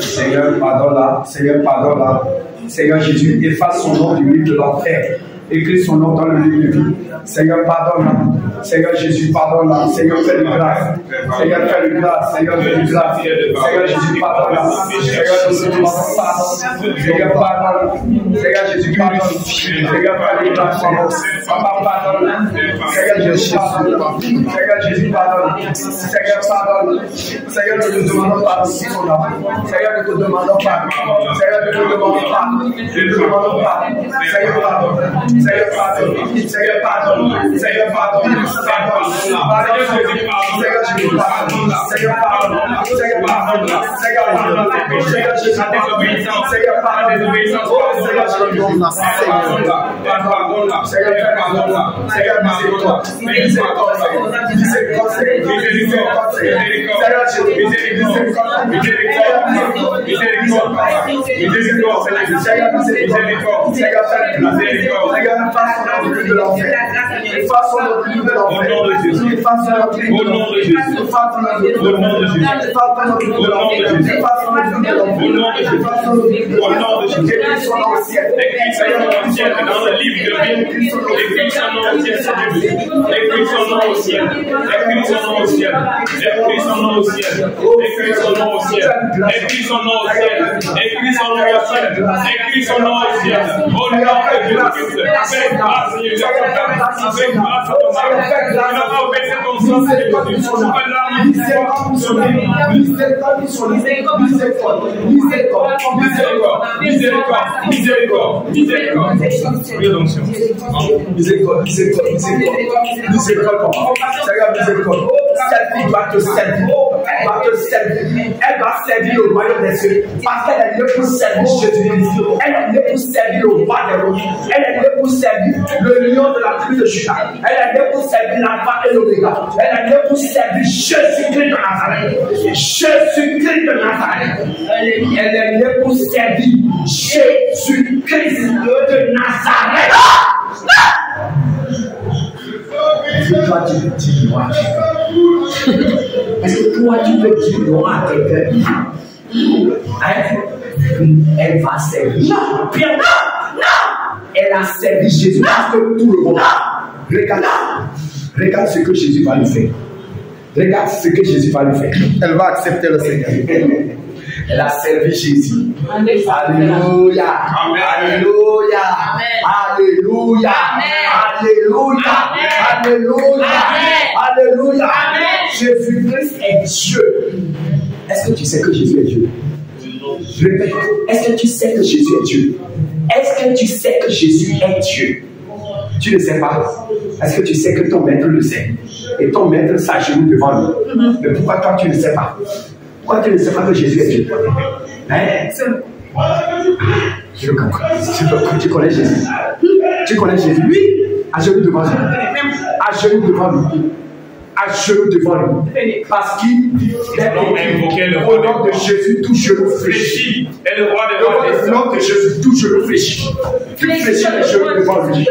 Seigneur, pardonne-la. Seigneur, pardonne-la. Seigneur Jésus, efface son nom du livre de l'enfer. Écris son nom dans le livre de vie. Seigneur, pardonne-la. Seigneur Jésus, pardonne-la. Seigneur, fais grâce. Seigneur, fais grâce. Seigneur, fais grâce. Seigneur Jésus, pardonne-la. Seigneur, nous te demandons pardon. Seigneur, pardonne. Seigneur Jésus, pardonne. Seigneur, fais grâce. Papa, pardonne. Seigneur Jésus, pardonne. Seigneur Jésus, pardonne. Seigneur, pardonne. Seigneur, nous te demandons pardon pour ton âme. Seigneur, nous te demandons pardon. Seigneur, nous te demandons pardon. Nous te demandons pardon. Seigneur, pardon. Seigneur, pardon. Seigneur, pardon. Seigneur, pardon. Façons le l'enfer. Au nom de Jésus. Efface leur crime de l'enfer. Au nom de Jésus. Efface leur crime de l'enfer. Au nom de Jésus. Efface leur crime de l'enfer. Efface leur crime de l'enfer. Au nom de Jésus. Efface leur crime de l'enfer. Au nom de Jésus. Écris son nom au ciel. Écris son nom au ciel dans le livre de vie. Écris son nom au ciel sur le livre. Écris son nom au ciel. Écris son nom au ciel. Écris son nom au ciel. Écris son nom au ciel. Écris son nom au ciel. Écris son nom au ciel. Écris son nom au ciel. Au nom de Jésus-Christ. Fais grâce, Seigneur. Fais grâce à ton mari. Elle doit servir le royaume des. Parce qu'elle est pour servir. Elle pour servir le roi des rois. Elle est pour servir le lion de la tribu de Judas. Elle est pour servir l'alpha et l'oméga. Elle est née pour servir Jésus-Christ de Nazareth. Jésus-Christ de Nazareth. Elle est, elle est née pour servir Jésus-Christ de Nazareth. Est-ce que toi tu peux dire non à quelqu'un Est-ce que toi tu peux dire non à quelqu'un Hein? Elle va servir. Non, bien non, non. Elle a servi Jésus parce que tout le monde. Regarde, regarde ce que Jésus va lui faire. Regarde ce que Jésus va lui faire. Elle va accepter le Seigneur. Elle a servi Jésus. Alléluia. Alléluia. Alléluia. Alléluia. Alléluia. Alléluia. Jésus-Christ est Dieu. Est-ce que tu sais que Jésus est Dieu? Je répète. Est-ce que tu sais que Jésus est Dieu? Est-ce que tu sais que Jésus est Dieu? Tu ne sais pas. Est-ce que tu sais que ton maître le sait? Et ton maître s'agenouille devant lui. Mais pourquoi toi tu ne sais pas? Pourquoi tu ne sais pas que Jésus est Dieu? Hein? Je comprends. Tu, tu connais Jésus? Tu connais Jésus? Oui. À genoux devant lui. À genoux devant lui. À genoux devant lui. Parce qu'il est au nom de Jésus, tout genou fléchit. Fléchis est le roi rois des Au nom de Jésus, tout genou fléchit. Tu fléchis les genoux devant lui.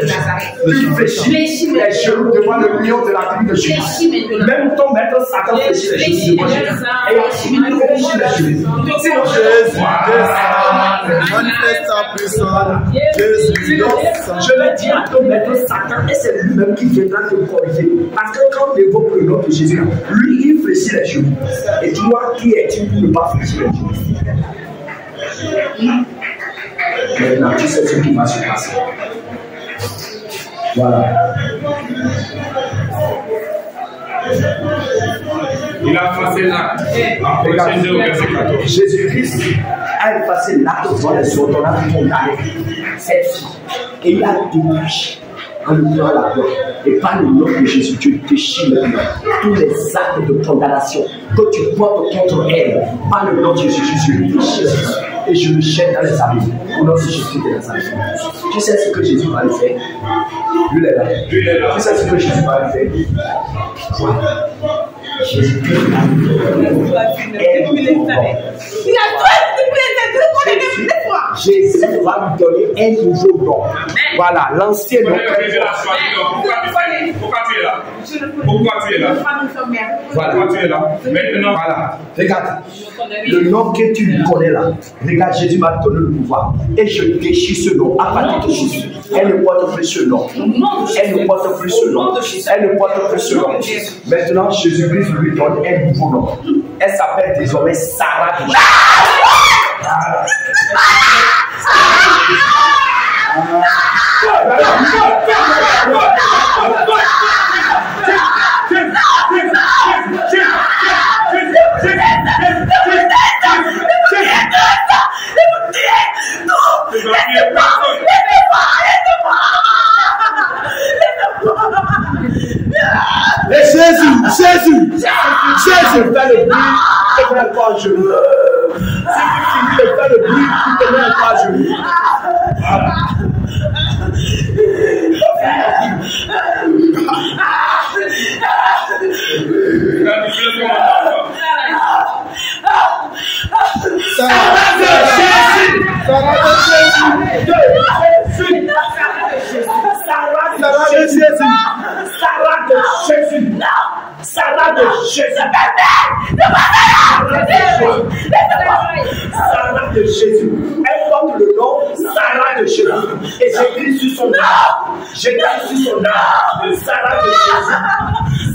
Tu fléchis les genoux devant le lion de la tribu de Judas. Même ton maître Satan fléchit les genoux devant Jésus. Et il fléchit les genoux. Jésus manifeste puissance. Jésus je vais dire à ton maître Satan, et c'est lui-même qui viendra te corriger. Parce que quand on évoque le nom de Jésus, lui, il fléchit les genoux. Et toi, qui es-tu pour ne pas fléchir les genoux Maintenant, tu sais ce qui va se passer. Voilà. Il a passé 14. Jésus-Christ a effacé l'acte devant les a condamné cette fille. Et il a dépêché en donnant la gloire. Et par le nom de Jésus, tu déchires maintenant tous les actes de condamnation que tu portes contre elle. Par le nom de Jésus, je le déchire et je le jette dans les abîmes. Au nom de Jésus de Nazareth. Tu sais ce que Jésus va lui faire? Lui, est là. Tu sais ce que Jésus va lui faire? Quoi? Jésus. Il a tout Jésus va lui donner un nouveau nom. Voilà, l'ancien nom. Pourquoi tu- Pourquoi tu es là? Pourquoi tu es là? Voilà. Pourquoi tu es là? Maintenant, Voilà, regarde. Le nom que tu connais là, regarde, Jésus m'a donné le pouvoir. Et je déchire ce nom à partir de Jésus. Elle ne porte plus ce nom. Elle ne porte plus ce nom. Elle ne porte plus ce nom. Maintenant, Jésus-Christ lui donne un nouveau nom. Elle s'appelle désormais Sarah. De Jésus. tu vas tuer personne. de faire le Cajuri. J'écris sur son âme. J'écris sur son âme. Sarah de Jésus.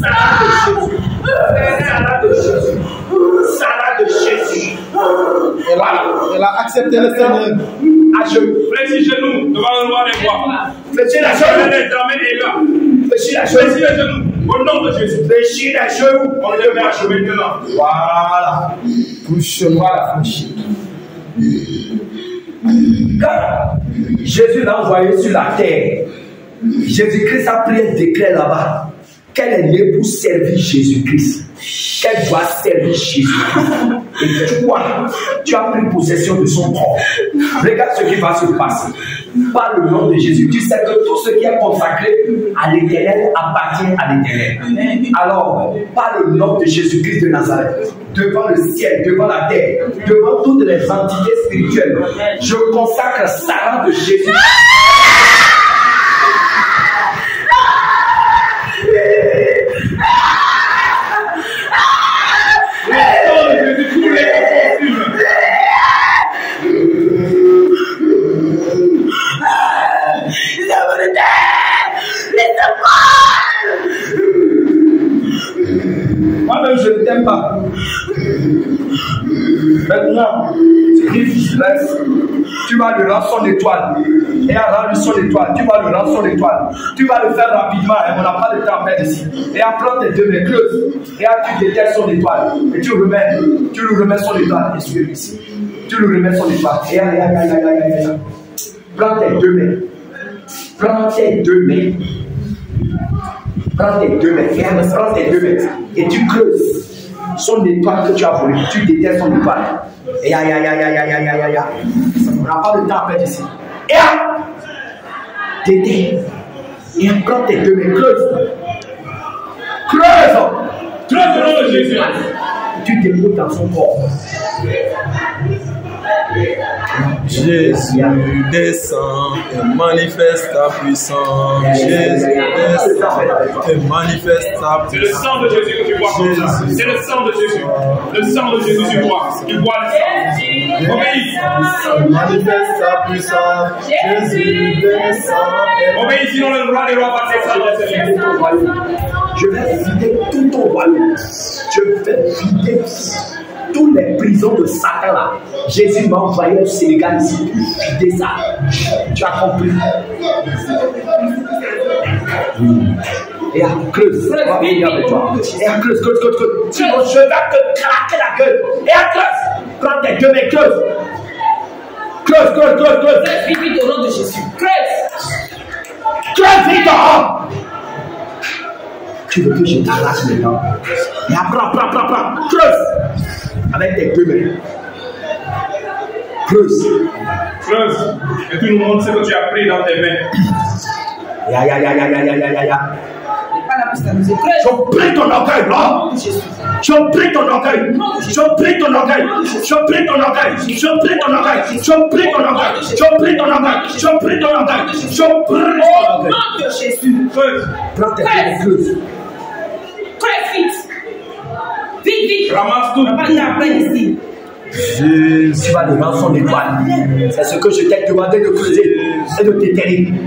Sarah de Jésus. Sarah de Jésus. Sarah de Jésus. Elle a, elle a accepté le Seigneur. À genoux. Fléchis genoux devant le roi des rois. Fléchis la La genoux. Fléchis la Fléchis genoux. les genoux. Au nom de Jésus. Fléchis la genoux. On le met à maintenant. Voilà. Touche-moi la franchise. Jésus l'a envoyé sur la terre, Jésus-Christ a pris un décret là-bas qu'elle est née pour servir Jésus-Christ? Qu'elle doit servir Jésus. Et toi, tu as pris possession de son corps. Regarde ce qui va se passer. Par le nom de Jésus, tu sais que tout ce qui est consacré à l'éternel appartient à l'éternel. Alors, par le nom de Jésus-Christ de Nazareth, devant le ciel, devant la terre, devant toutes les entités spirituelles, je consacre Sarah de Jésus. Le sang de Jésus tous les consume. Je ne t'aime pas. Maintenant, Christ reste. Tu vas lui rendre son étoile. Et à rendre son étoile, tu vas lui rendre son étoile. Tu vas le faire rapidement, hein, on n'a pas de temps à perdre ici. Et à prendre tes deux mains creuses. Et à tu déterres son étoile? Et tu remets, tu lui remets son étoile. Et ici. Tu lui remets son étoile. Et aïe, aïe, aïe, aïe, aïe. Prends tes deux mains. Prends tes deux mains. Prends tes deux mains, prends tes deux mains et tu creuses son étoile que tu as volé. Tu déterres son étoile. Et aïe, aïe, aïe, aïe, aïe, aïe, aïe, aïe. On n'a pas de temps à perdre ici. Et aïe, déterre. Et prends tes deux mains, creuse. Creuse. Creuse au nom de Jésus. Tu déposes dans son corps. Jésus descend et manifeste ta puissance. Jésus descend et manifeste ta C'est le puissance. sang de Jésus que tu comme ça. C'est le sang de Jésus. Le sang de Jésus, tu bois. Tu bois le sang. Obéis. Manifeste ta puissance. Jésus descend Obéis, sinon le roi des rois va royaume. Je vais vider tout ton royaume. Je vais vider toutes les prisons de Satan là. Jésus m'a envoyé au Sénégal ici pour vider ça. Tu as compris? Et à creuse. Et à creuse, creuse, creuse, creuse. Sinon, je vais te craquer la gueule. Et à creuse, prends tes deux mains, creuse. Creuse, creuse, creuse, creuse. Vite, au nom de Jésus. Creuse. Creuse vite dehors. Tu veux que je t'arrache maintenant Et après, prends, prends, prends. Creuse. Avec tes deux mains. Creuse. Creuse. Et tout le monde sait que tu as pris dans tes mains. Ya, ya, ya, ya, ya, ya, ya, ya. Je prie ton orgueil, non Je prie ton orgueil. Je prie ton orgueil. Je prie ton orgueil. Je prie ton orgueil. Je prie ton orgueil. Je prie ton orgueil. Je prie ton orgueil. Je prie ton Au orgueil. nom de Jésus. Prends tes mains, creuse. Creuse vite. Vite, vite. Ramasse On tout. pas ici. Tu vas lui rendre son étoile. C'est ce que je t'ai demandé de creuser et de t'éteindre.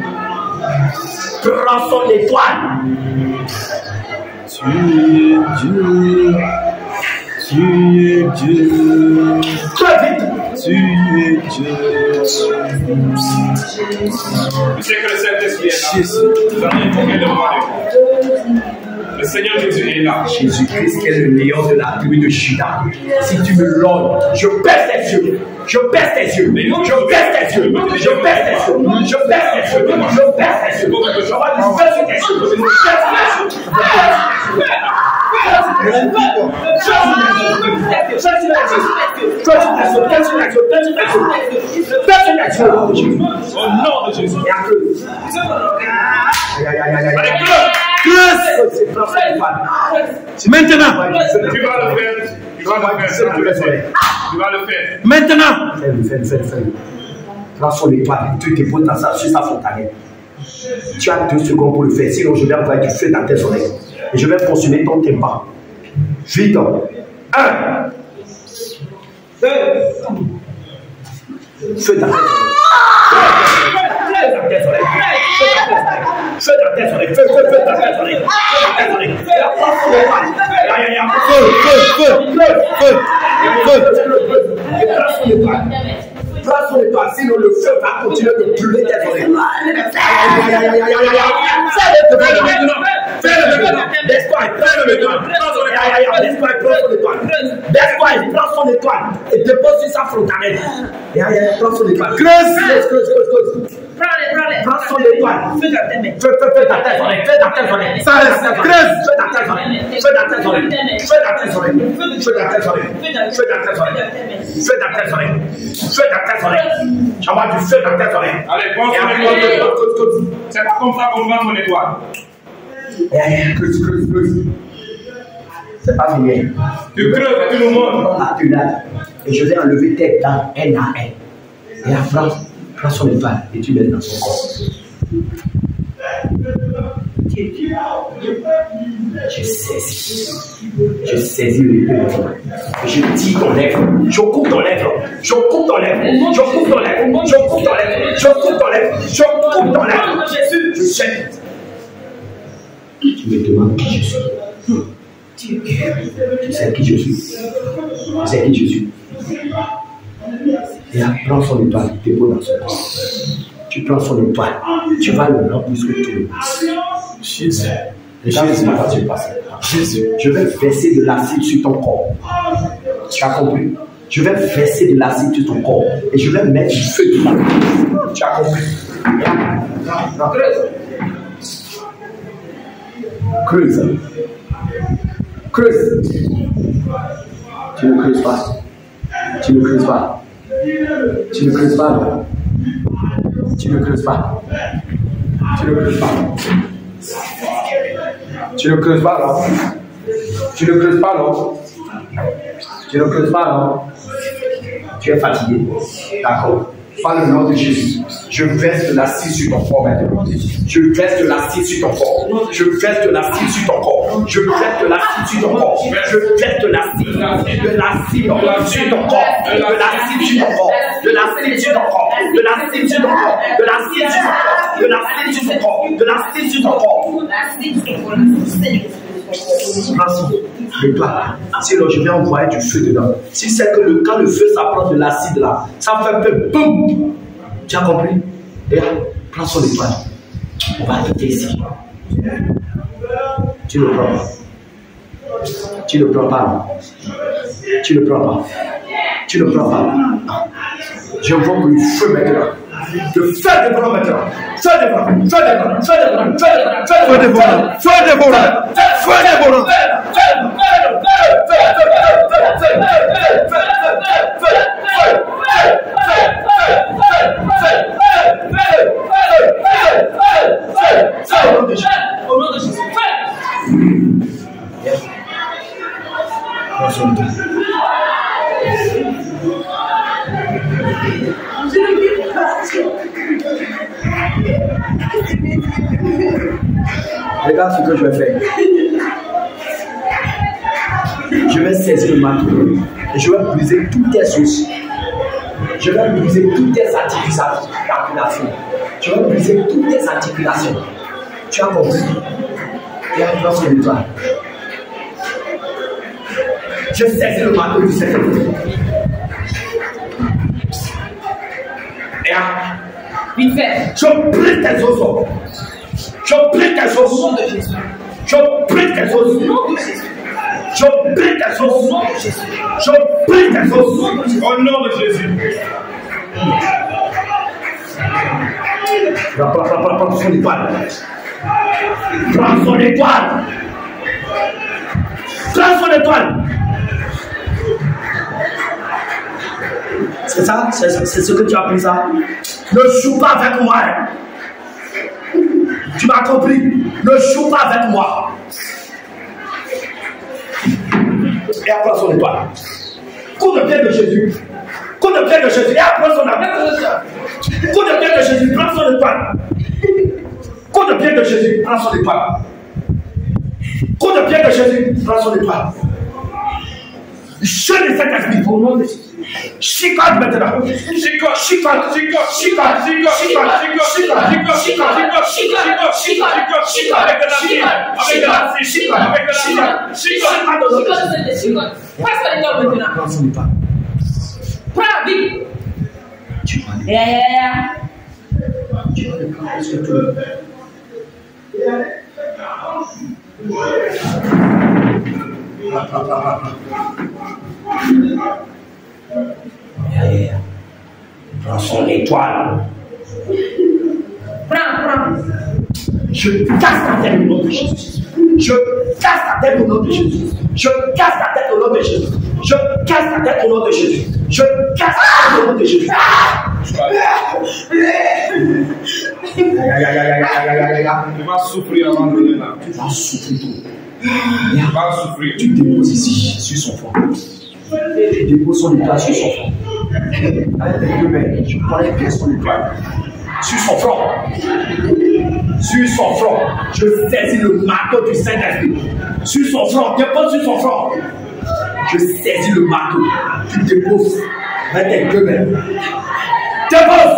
Prends son étoile. Tu es Dieu. Tu es Dieu. Creuse vite. Tu es Dieu. Tu sais que le Saint-Esprit est là. Jésus. Le Seigneur Jésus est là. Jésus-Christ est le meilleur de la tribu de Judas. Si tu me l'ordres, je baisse tes yeux. Je baisse tes yeux. Je baisse tes yeux. Je baisse tes yeux. Je baisse tes yeux. Je baisse tes yeux. Je baisser tes yeux. Je baisse tes yeux. Au nom de Jésus. Maintenant. Tu vas le faire. Tu vas le faire. Tu vas le faire. Maintenant. Fais-le, fais-le, fais-le, fais-le. Prends son étoile, tu te poses dans sa, sur sa fontaine. Tu as deux secondes pour le faire, sinon je vais envoyer du feu dans tes oreilles. Et je vais consumer ton tempa. Vite. Un. Deux. Feu dans tes oreilles. Feu dans tes oreilles. Feu dans tes oreilles. Feu, feu, feu dans tes oreilles. Feu dans tes oreilles. Prends son étoile. Aïe, aïe, aïe. Feu, feu, feu, feu, feu. Prends son étoile. Prends son étoile, sinon le feu va continuer de brûler. Aïe, aïe, aïe, aïe, aïe, aïe, aïe. Fais-le maintenant. Fais-le maintenant. Laisse-toi, prends son étoile. Aïe, aïe, aïe, laisse-toi, prends son étoile. Laisse-toi, prends son étoile et dépose sur sa fontanelle. Aïe, aïe, aïe, prends son étoile. Creuse, creuse, creuse, creuse, creuse. Prends son étoile. Fais, fais, fais dans tes oreilles. Fais dans tes oreilles. Ça reste. Creuse. Fais dans tes oreilles. Fais dans tes oreilles. Fais dans tes oreilles. Fais dans tes oreilles. Fais dans tes oreilles. Fais dans tes oreilles. Fais dans tes oreilles. J'envoie du feu dans tes oreilles. Allez, prends Et ton après, étoile. creuse, creuse, creuse. C'est pas comme ça qu'on vend mon étoile. Creuse, creuse, creuse. C'est pas fini. Tu creuses, tu nous montres. Prends la tenade et je vais enlever tes dents un à un. Et après, prends son étoile et tu mets dans son corps. Je saisis. Je saisis le peu Je tire ton lèvre. Je coupe ton lèvre. Je coupe ton lèvre. Je coupe ton lèvre. Je coupe ton lèvre. Je coupe ton lèvre. Je coupe ton lèvre. Je jette. Tu me demandes qui je suis. Tu sais qui je suis. Tu sais qui je suis. Et là, prends son étoile, dépose dans son corps. Tu prends son étoile, tu vas le remplir sur tout le monde. Jésus. Passer. Jésus. Je vais verser de l'acide sur ton corps. Tu as compris? Je vais verser de l'acide sur ton corps et je vais mettre du feu dedans. Tu as compris? Non, Creuse. Creuse. Creuse. Tu ne creuses pas. Tu ne creuses pas. Tu ne creuses pas. non. Tu ne creuses pas. Tu ne creuses pas. Tu ne creuses pas, non Tu ne creuses pas, non Tu ne creuses pas, non Tu es fatigué. Par le nom de Jésus, je verse de l'acide sur ton corps maintenant. Je verse de sur ton corps. Je verse de l'acide sur ton corps. Je verse de l'acide sur ton corps. Je verse de l'acide, de l'acide sur ton corps. De l'acide sur ton corps. De l'acide sur ton corps. De l'acide sur ton corps. De l'acide sur ton corps. De l'acide sur corps. De sur ton corps. Prends le plat. Sinon, je vais envoyer du feu dedans. Si c'est que le, quand le feu s'approche de l'acide là, ça fait un peu boum. Tu as compris? Et prends son étoile. On va quitter ici. Tu ne prends pas. Tu ne prends pas. Tu ne prends pas. Tu ne prends pas. Je vois que le feu maintenant. Le feu devant maintenant. Feu devant. Feu devant. Feu devant. Feu devant. Feu dévorant. Feu dévorant. Feu dévorant. Au nom de Jésus. Regarde ce que je vais faire. Je vais saisir le marteau et je vais briser toutes tes os. Je vais briser toutes tes articulations. Je vais briser toutes tes articulations. Tu as compris? Et après, son étoile. Je saisis le marteau du Saint-Esprit. Et Vite fait. je brise tes os. Je brise tes Au os. nom de Jésus. Je brise tes os. Au nom de Jésus. Je brise tes Au os. nom de Jésus. Je brise tes os. Au nom de Jésus. Prends, son étoile. Prends son étoile. Prends son étoile. C'est ça? C'est c'est ce que tu as pris ça? Ne joue pas avec moi. Tu m'as compris Ne joue pas avec moi. Et après son étoile. Coup de pied de Jésus. Coup de pied de Jésus. Et après son étoile. Coup de pied de Jésus. Prends son étoile. Coup de pied de Jésus. Prends son étoile. Coup de pied de Jésus. Prends son étoile. Je ne cet esprit au nom de Jésus. Chicote maintenant. Chicote, chicote, chicote, chicote, chicote, chicote, chicote, chicote, chicote, chicote, chicote, chicote, avec de la cire, avec de la cire, chicote, avec de la cire, chicote, au nom de Jésus. Prends son étoile. Tu vas aller, Yeah, yeah, yeah. tu vas aller prendre presque tout le Yeah, yeah, Prends son étoile. Prends, prends. Je casse ta tête au nom de Jésus. Je casse ta tête au nom de Jésus. Je casse ta tête au nom de Jésus. Je casse ta tête au nom de Jésus. Je casse ta tête au nom de Jésus. Ah! Tu vas souffrir avant de venir là. Tu vas souffrir tout. Tu vas souffrir. Tu déposes ici, sur son front. Tu déposes son étoile sur son front. Avec tes deux mains, tu prends les pièces son étoile. Sur son front. Sur son front. Je saisis le marteau du Saint-Esprit. Sur son front. Dépose sur son front. Je saisis le marteau. Tu déposes avec tes deux mains. Dépose.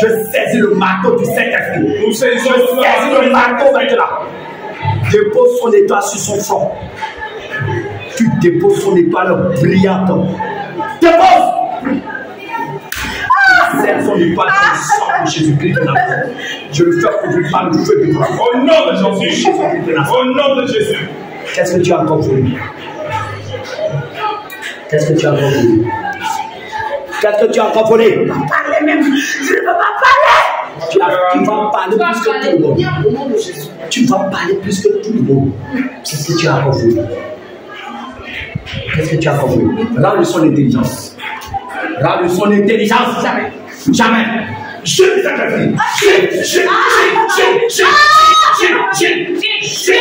Je saisis le marteau du Saint-Esprit. Je saisis le marteau maintenant. Dépose son étoile sur son front. Tu déposes son étoile brillante. Dépose! Serre son étoile dans le sang de Jésus-Christ de Nazareth. Je le fais produire par le feu de toi. Au nom de Jésus. Au nom de Jésus. Qu'est-ce que tu as encore voulu? Qu'est-ce que tu as encore voulu? Qu'est-ce que tu as encore volé? Parlez même. Je ne peux pas parler. Tu, as- tu vas parler Tu vas plus que parler. tout le monde. Tu vas parler plus que tout le monde. Qu'est-ce que tu as encore voulu Qu'est-ce que tu as encore voulu Rends-lui son intelligence. Rends-lui son intelligence. Jamais. Jamais. Je ne t'appelle Je, je, je, je, je, je, je, je, je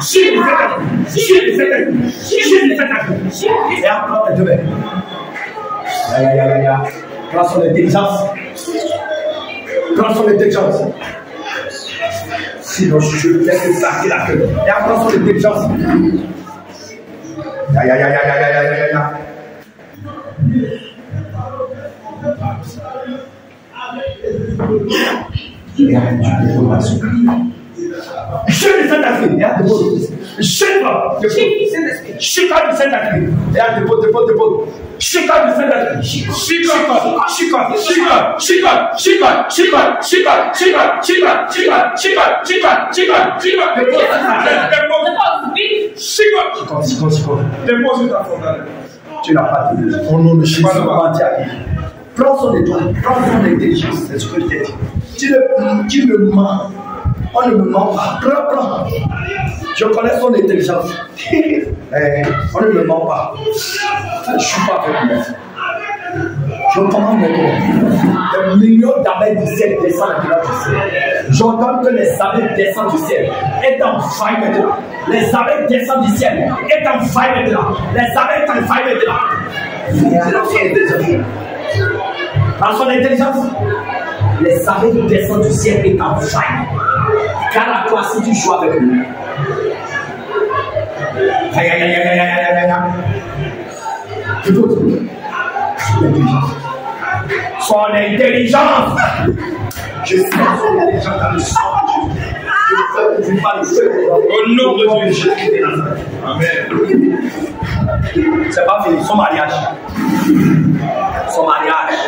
Je Je Je Et après, tes deux mains. Aïe, aïe, aïe, aïe, aïe. Prends son intelligence. Prends son intelligence silencieux, quelque part qu'il a fait. Et après, son intelligence. Ya, ya, ya, ya, ya, ya, ya, ya. Il y a un Dieu qui est Je ne sais pas, il y a de beaux pas. Chica du Saint-Esprit. Regarde, dépose, dépose, dépose. Chica du Saint-Esprit. Chica, chica, chica, chica, chica, chica, chica, chica, chica, chica, chica, chica, chica, chica. Dépose, Dépose. Dépose, vite. Chicote. Chica, chica, chica. Dépose sur ta fondale. Tu n'as pas de. Au nom de Jésus, Prends son étoile, prends son intelligence, c'est ce que je t'ai dit. Tu ne, tu me mens. On ne me ment pas. Je connais son intelligence. Eh, on ne me ment pas. Je ne suis pas avec lui. Je commande maintenant. Des millions d'abeilles du ciel descendent maintenant du ciel. J'ordonne que les abeilles descendent du ciel. Et t'enfaille maintenant. Les abeilles descendent du ciel. Et t'enfaille maintenant. Les abeilles t'enfaillent maintenant. Par son intelligence, les abeilles descendent du ciel et t'enfaillent. Car à toi, si tu joues avec son intelligence. Je suis son dans le sang. Au nom de Dieu. Amen. C'est pas fini, son mariage. Son mariage.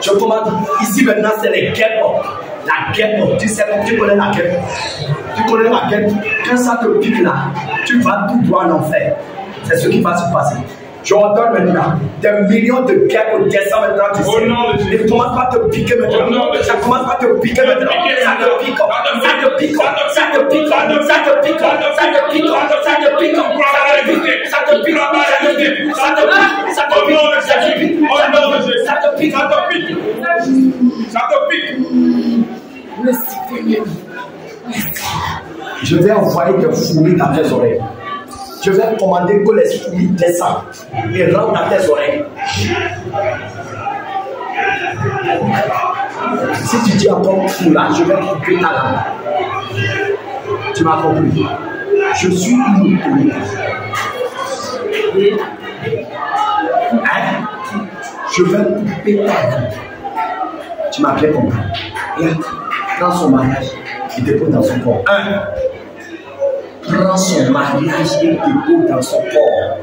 Je commande ici maintenant, c'est les guerres. La guêpe, tu sais, tu connais la guêpe. Tu connais la guêpe. Quand ça te pique là, tu vas tout droit en enfer. C'est ce qui va se passer. Je ordonne maintenant des millions de guerres au descend maintenant du Jésus. Ne commence pas à te piquer maintenant. de Ça commence pas à te piquer maintenant. Ça te pique. Ça te Ça te pique. Ça te pique. Ça te pique. Ça te pique. Ça te pique. Ça te pique. Ça te pique. Ça te pique. Ça te pique. Ça te pique. Ça te pique. Ça te pique. Ça te pique. Ça te pique. Je vais envoyer des fourmis dans tes oreilles. Je vais commander que les fourmis descendent et rentrent dans tes oreilles. Si tu dis encore fou là, je vais couper ta langue. Tu m'as compris. Je suis une autorité. Hein? Je vais couper ta langue. Tu m'as bien compris. Prends son mariage et dépose dans son corps. Un. Prends son mariage et dépose dans son corps.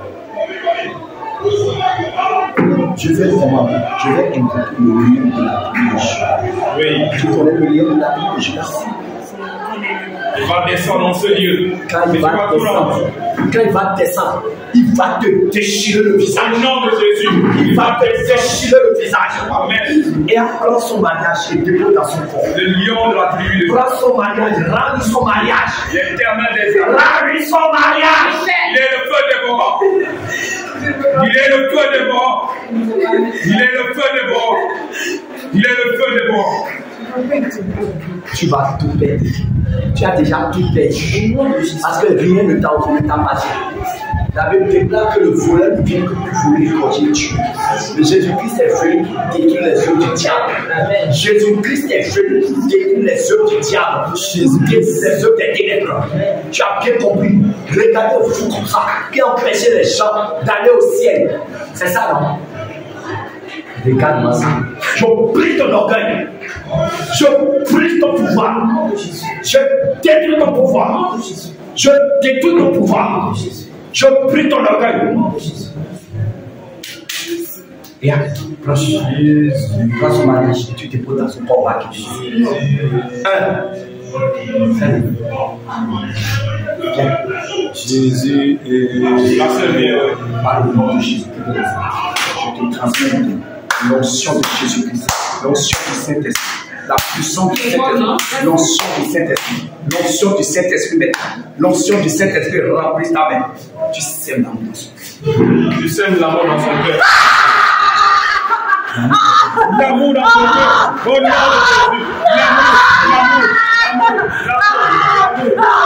Je vais commander, je vais invoquer le lion de la tribu. Oui. Tu connais le lion de la tribu de Judas Il va descendre dans ce lieu. Quand il va descendre, quand il va descendre, il va te déchirer le visage. Au nom de Jésus. Il va te déchirer le visage. Amen. Et prends son mariage et dépose dans son corps. Le lion de la tribu de Prends son mariage, rends son mariage. l'éternel des. Rends son mariage. Il est le feu dévorant. Il est le feu dévorant. Il est le feu dévorant. Il est le feu dévorant. Tu vas tout perdre. Tu as déjà tout perdu. Parce que rien ne t'a offert ta passé. La Bible déclare que le voleur ne vient que pour voler, continuer tuer. Mais Jésus-Christ est venu détruire les œuvres du diable. Jésus-Christ est venu détruire les œuvres du diable. Jésus-Christ, les œuvres des ténèbres. Tu as bien compris. Regardez vous comme ça, qui empêchait les gens d'aller au ciel. C'est ça, non? Regarde-moi ça. Je brise ton orgueil. Je brise ton pouvoir. Je détruis ton pouvoir. Je détruis ton pouvoir. Je brise ton orgueil. Et arrête. Prends son mariage. Tu te poses dans son corps. Un. Jésus est. Par le nom de Jésus, je te transmets l'onction de Jésus-Christ, l'onction du Saint-Esprit, la puissance du Saint-Esprit, l'onction du Saint-Esprit, l'onction du Saint-Esprit maintenant, l'onction du Saint-Esprit remplit ta main. Tu sèmes l'amour dans son cœur. Tu sèmes l'amour dans son cœur. L'amour dans son cœur. Au nom de Jésus. L'amour, l'amour, l'amour, l'amour.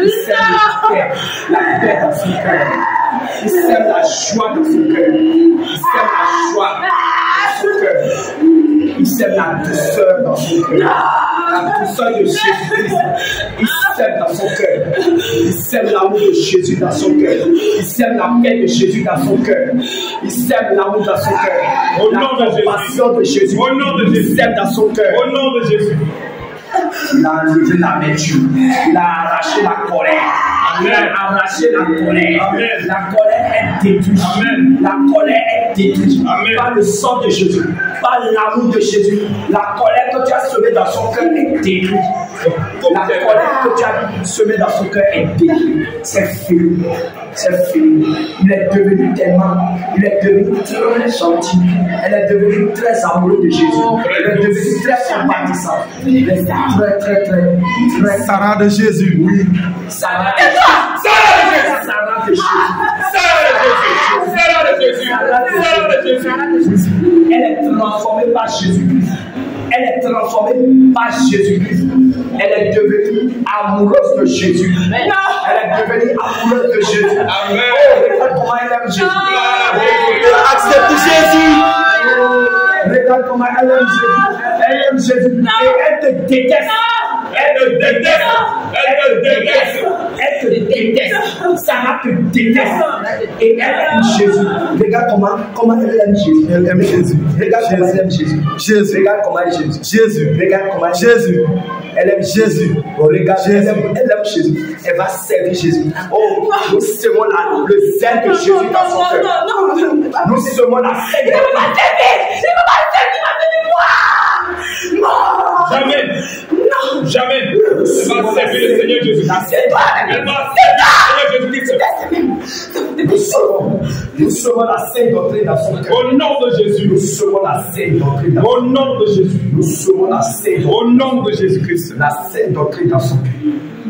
Il sème la paix, la paix dans son cœur. Il sème la joie dans son cœur. Il sème la joie dans son cœur. Il sème la douceur dans son cœur. La douceur de Jésus-Christ. Il sème dans son cœur. Il sème l'amour de Jésus dans son cœur. Il sème la paix de Jésus dans son cœur. Il sème l'amour dans son cœur. Au nom de Jésus. de Jésus. Au nom de Il Jésus. sème dans son cœur. Au nom de Jésus. Il a enlevé la vertu. Il a arraché la colère. Il a arraché la colère. Amen. La colère est détruite. Amen. La colère est détruite. Amen. Par le sang de Jésus. Par l'amour de Jésus. La colère que tu as semée dans son cœur est détruite. La colère que tu as semée dans son cœur est détruite. C'est fini. C'est fini. Il est devenu tellement. Il est devenu très gentil. Elle est devenue très amoureux de Jésus. Elle est devenue très compatissante. Il est très, très, très, très. Sarah de Jésus. Oui. Sarah. Sarah de Jésus. Sarah de Jésus. Sarah de Jésus. Sarah de Jésus. Sarah de Jésus. Elle est transformée par Jésus-Christ. Elle est transformée par Jésus-Christ. Elle est devenue amoureuse de Jésus. Elle est devenue amoureuse de Jésus. Amen. Oh, regarde comment elle aime Jésus. Accepte Jésus. Regarde comment elle aime Jésus. Elle aime Jésus. Et elle te déteste. Elle te déteste. Elle te déteste. Elle te déteste. Sarah te déteste. Et elle aime Jésus. Regarde comment, comment elle aime Jésus. Elle aime Jésus. Regarde comment elle aime Jésus. Jésus. Regarde comment elle aime Jésus. Jésus. Regarde comment elle Jésus. Elle aime Jésus. Oh, regarde, elle aime, elle aime Jésus. Elle va servir Jésus. Oh, nous semons la- le zèle de Jésus dans son cœur. Nous semons la fête. Jamais. Non Jamais. Elle va servir le Seigneur Jésus. C'est toi. Elle va servir le Seigneur Jésus-Christ. Nous serons, nous serons la sainte doctrine dans son cœur. Au nom de Jésus. Nous serons la sainte doctrine dans Au nom de Jésus. Nous serons la sainte Au nom de Jésus-Christ. la sainte doctrine dans son cœur.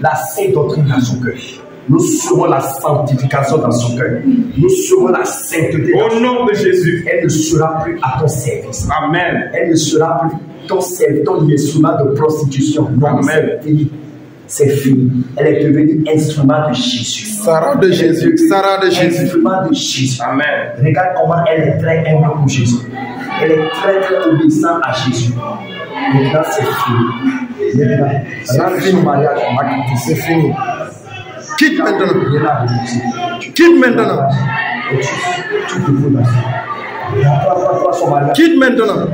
La sainte doctrine dans son cœur. Nous serons la sanctification dans son cœur. Nous serons la sainteté Au son nom de Jésus. Elle ne sera plus à ton service. Amen. Elle ne sera plus ton service, ton de prostitution. Non, Amen. c'est fini. C'est fini. Elle est devenue instrument de Jésus. Sarah de Jésus, Sarah de Jésus. Instrument de Jésus. Amen. Regarde comment elle est très humble pour Jésus. Elle est très très obéissante à Jésus. Maintenant, c'est fini. Maintenant, mariage à C'est fini. Quitte maintenant. Quitte maintenant. Quitte maintenant.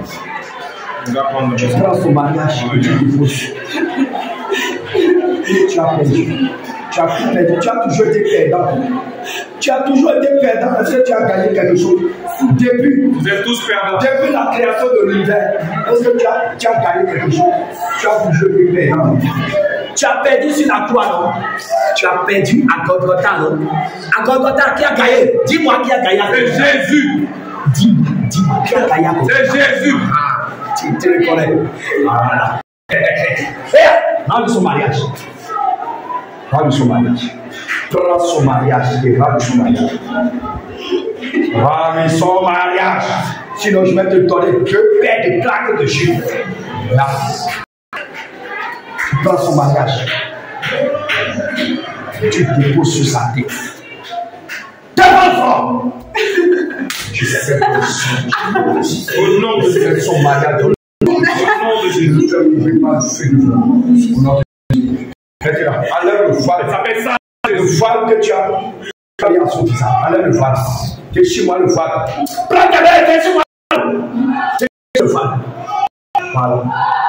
Tu prends son mariage et tu as perdu. Tu as tout perdu. Tu as toujours été perdant. Tu as toujours été perdant. Est-ce que tu as gagné quelque chose Depuis, Vous êtes tous perdants. depuis la création de l'univers, est-ce que tu as, tu as gagné quelque chose Tu as toujours été perdant. Tu as perdu sur la croix, non? Tu as perdu à Golgotha, non? À Golgotha, qui a gagné? Dis-moi qui a gagné. C'est. Jésus. Dis-moi, dis-moi qui a gagné. C'est Jésus. Ah, tu, tu le connais. Voilà. Eh, rends son mariage. Rends son mariage. Prends son mariage et rends son mariage. Rends son mariage. Sinon, je vais te donner deux paires de claques de juifs. Là. Prends son mariage. Tu déposes sur sa tête. Devant Je sais Au nom de Jésus. son mariage. Au nom de Jésus. Ne vais pas de Au nom de Jésus. Enlève le voile. Ça s'appelle ça. Le voile que tu as. Tu as mis en son visage. Enlève le voile. Déchire-moi le voile. Prends ta main, déchire-moi le voile. Voilà. Le voile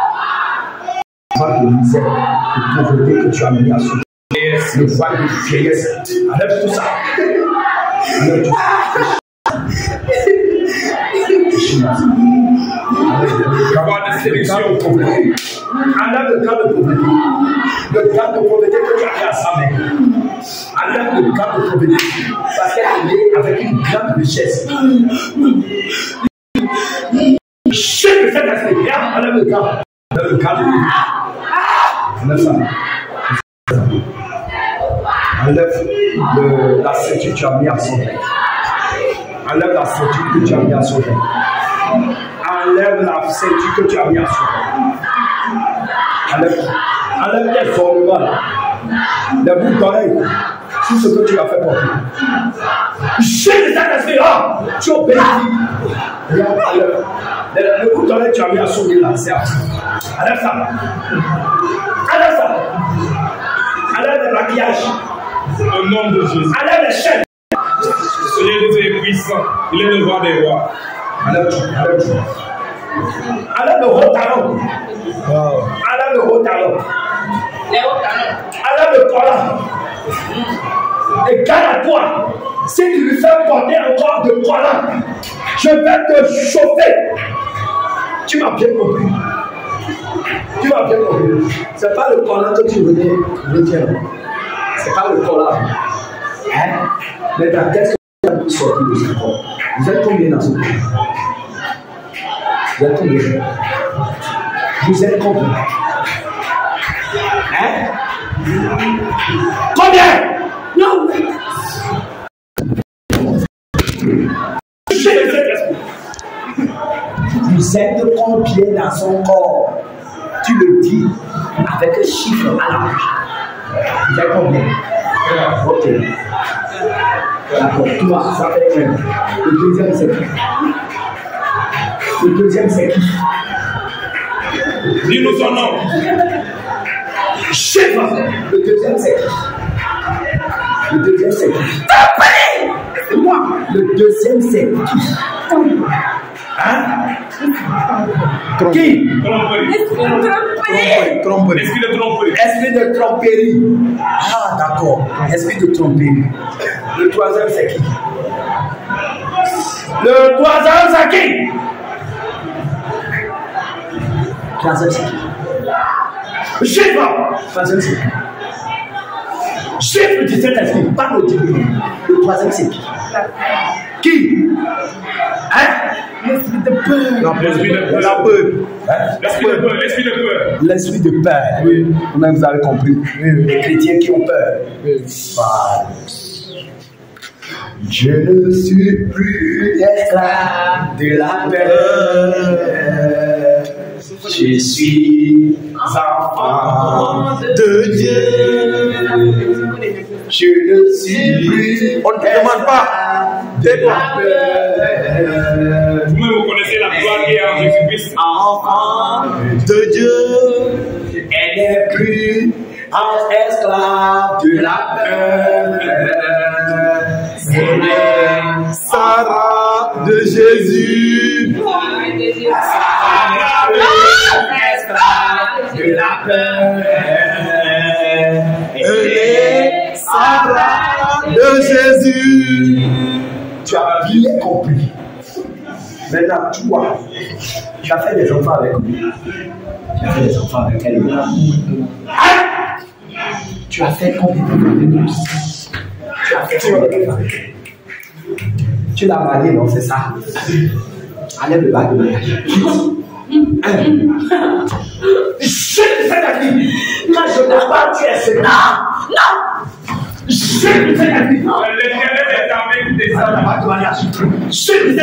de misère, de pauvreté que tu as mis son visage. Le voile de vieillesse. Enlève tout ça. Enlève tout ça. Déchire-moi ça. Enlève le Voile de sélection. le gant de pauvreté. Enlève le gant de pauvreté. Le gant de pauvreté que tu as mis à sa main. Enlève le gant de pauvreté. Parce qu'elle est avec une grande richesse. Chef de cet esprit. Viens, enlève le gant. Enlève le la ceinture que tu as mis à son tête. Enlève la ceinture que tu as mis à son tête. Enlève la ceinture que tu as mis à son tête. Enlève, enlève tes ornements là. Les boucles d'oreilles. Tout ce que tu as fait pour toi. J'ai des esprit là. Tu obéis. Boucles d'oreilles que tu as mis à son là, c'est à Enlève ça. Enlève ça. Enlève le maquillage. Au nom de Jésus. Enlève les chaînes. Le Seigneur Jésus est puissant. Il est le roi des rois. Enlève tout. Enlève tout. Enlève le haut talon. Enlève le haut talon. Enlève le collant. Et garde à toi. Si tu lui fais porter encore de collant, je vais te chauffer. Tu m'as bien compris. Tu m'as bien compris. C'est pas le collant que tu venais retiens. C'est pas le collant. Hein? Mais tu as sorti de ce corps Vous êtes combien dans ce corps? Vous êtes combien? Vous êtes combien? Hein? Combien? Saint-Esprit. Vous êtes combien dans son corps Tu le dis avec un chiffre à la bouche. Vous êtes combien? Ok. D'accord. Toi, ça fait un. Le deuxième, c'est qui? Le deuxième, c'est qui? Dis-nous son nom. Chiffre Le deuxième, c'est qui? Le deuxième, c'est qui C'est moi. Le deuxième, c'est qui Hein Qui? Tromperie. Tromperie. Esprit de tromperie. Esprit de tromperie. Ah, d'accord. Esprit de tromperie. Le troisième, c'est qui? Le troisième, c'est qui? Le troisième, c'est qui? Chiffre Troisième c'est qui? Chiffre du Saint-Esprit, pas le début. Le troisième c'est qui? Qui? Hein? L'esprit de peur. L'esprit de peur. La peur. Hein? L'esprit de peur. L'esprit de peur. L'esprit de peur. Oui. Vous avez compris Les chrétiens qui ont peur. Oui. Je ne suis plus esclave de la peur. Je suis enfant de Dieu. Je ne suis plus. On ne te demande pas. de la peur. Vous-même, vous connaissez la gloire qui est en Jésus-Christ. Enfant de Dieu. Elle n'est plus en esclave de la peur. Elle est Sarah de Jésus. De de Jésus. Tu as bien compris. Maintenant, toi, tu as fait des enfants avec lui. Tu as fait des enfants avec elle. Hein? Tu as fait combien lui Tu as fait combien elle Tu l'as marié, non, c'est ça alẹ́ bẹ̀rẹ̀ bá gbẹ̀mọ̀ yà ṣe fẹ́rẹ̀ ni má ṣe dàgbà tiẹ̀ sí náà náà. Bac de mariage. Un. Je fais la vie. Moi, je n'ai pas tué ce Non, non. Je fais la vie. L'éternel est avec tes Enlève la bague de mariage. Je lui ai dit,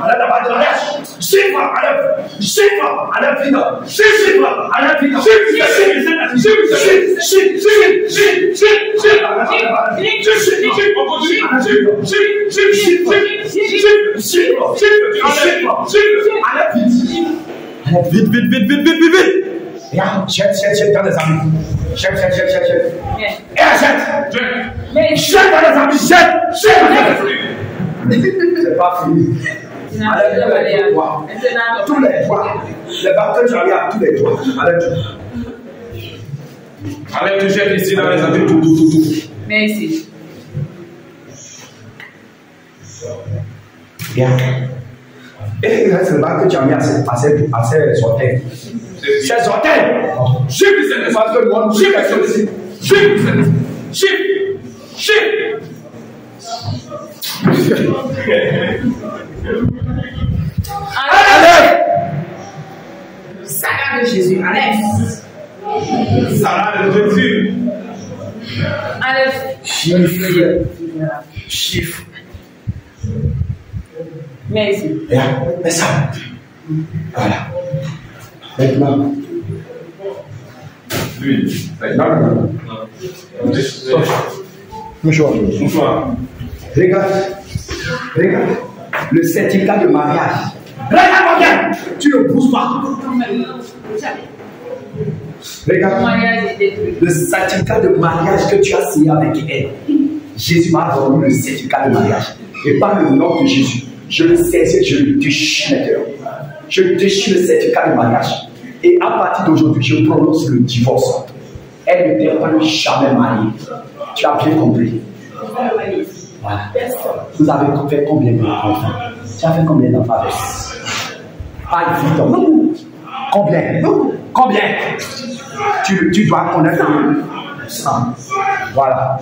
enlève la bague de mariage. Chiffre, enlève. Chiffre, enlève vite. Chiffre, enlève vite. Chiffre, chiffre, chiffre, chiffre, chiffre, Vite, vite, vite, vite, vite, vite, vite. Regarde, jette, jette, jette dans les amis. Jette, jette, jette, jette, jette. Et jette. Mais Jette dans les amis, jette, jette. C'est pas fini. Enlève tous les toits. Tous les toits. Les à tous les. Enlève tout. Allez, tu jettes ici dans les habits. Tout, tout, tout, tout. Merci. Regarde. Et il reste le bac que tu as mis à ses, à ses, à ses orteils. Ses orteils. Chiffre Saint-Esprit. Parce que moi, je Chiffre du Saint-Esprit. Chiffre. Chiffre. Chiffre. Enlève. Sarah de Jésus. Enlève. Sarah de Jésus. Enlève. Chiffre. Chiffre. Merci. Regarde, mets ça. Voilà. Maintenant. Lui. Maintenant. Bonjour. Bonsoir. Regarde. Regarde. Le certificat de mariage. Regarde-moi bien. Tu ne bouges pas. Regarde. Le certificat de mariage que tu as signé avec elle. Jésus m'a donné le certificat de mariage. Et par le nom de Jésus, je le saisis, je le déchire maintenant. Je déchire le certificat de mariage. Et à partir d'aujourd'hui, je prononce le divorce. Elle ne t'est pas jamais mariée. Tu as bien compris. Voilà. Vous avez fait combien d'enfants Tu as fait combien d'enfants avec? Pas évident. Non. Combien? Non. Combien? Tu, tu dois connaître le sang. Voilà.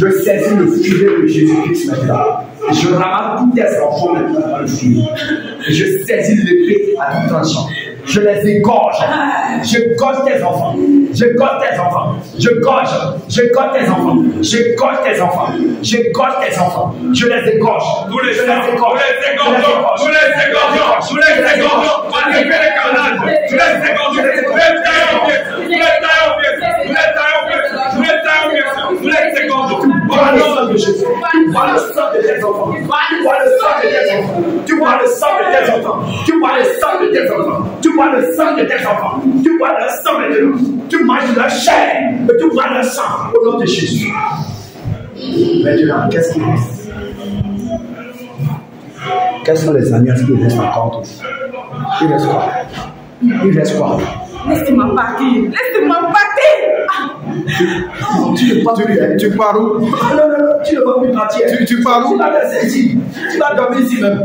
Je saisis le filet de Jésus-Christ maintenant. Et je ramasse tous tes enfants maintenant dans le. Et je saisis l'épée à tout tranchant. Je les égorge. Je gorge tes enfants. Je gorge tes enfants. Je gorge. Je gorge tes enfants. Je gorge tes enfants. Je gorge tes enfants. Je les égorge. Tous les Je égorgeons, les égorge. tous les égorgeons, tous les égorgeons, tous les égorgeons, malgré les carnages, tous les égorgeons, tous les taillons égorgeons. Tu vois le sang de Jésus. Tu vois le sang de tes enfants. Tu vois le sang de tes enfants. Tu vois le sang de tes enfants. Tu vois le sang de tes enfants. Tu vois le sang de tes enfants. Tu vois le sang de tes enfants. Tu manges leur chair. Et tu vois le sang au nom de Jésus. Maintenant, qu'est-ce qu'il reste Quelles sont les alliances qui restent encore Il reste quoi Il reste quoi Laissez-moi partir. Laissez-moi partir. Tu ne pars Tu, hein. tu pars où? Non, non, non, tu ne vas plus partir. Tu- tu pars où? Tu vas rester ici. Tu vas dormir ici même.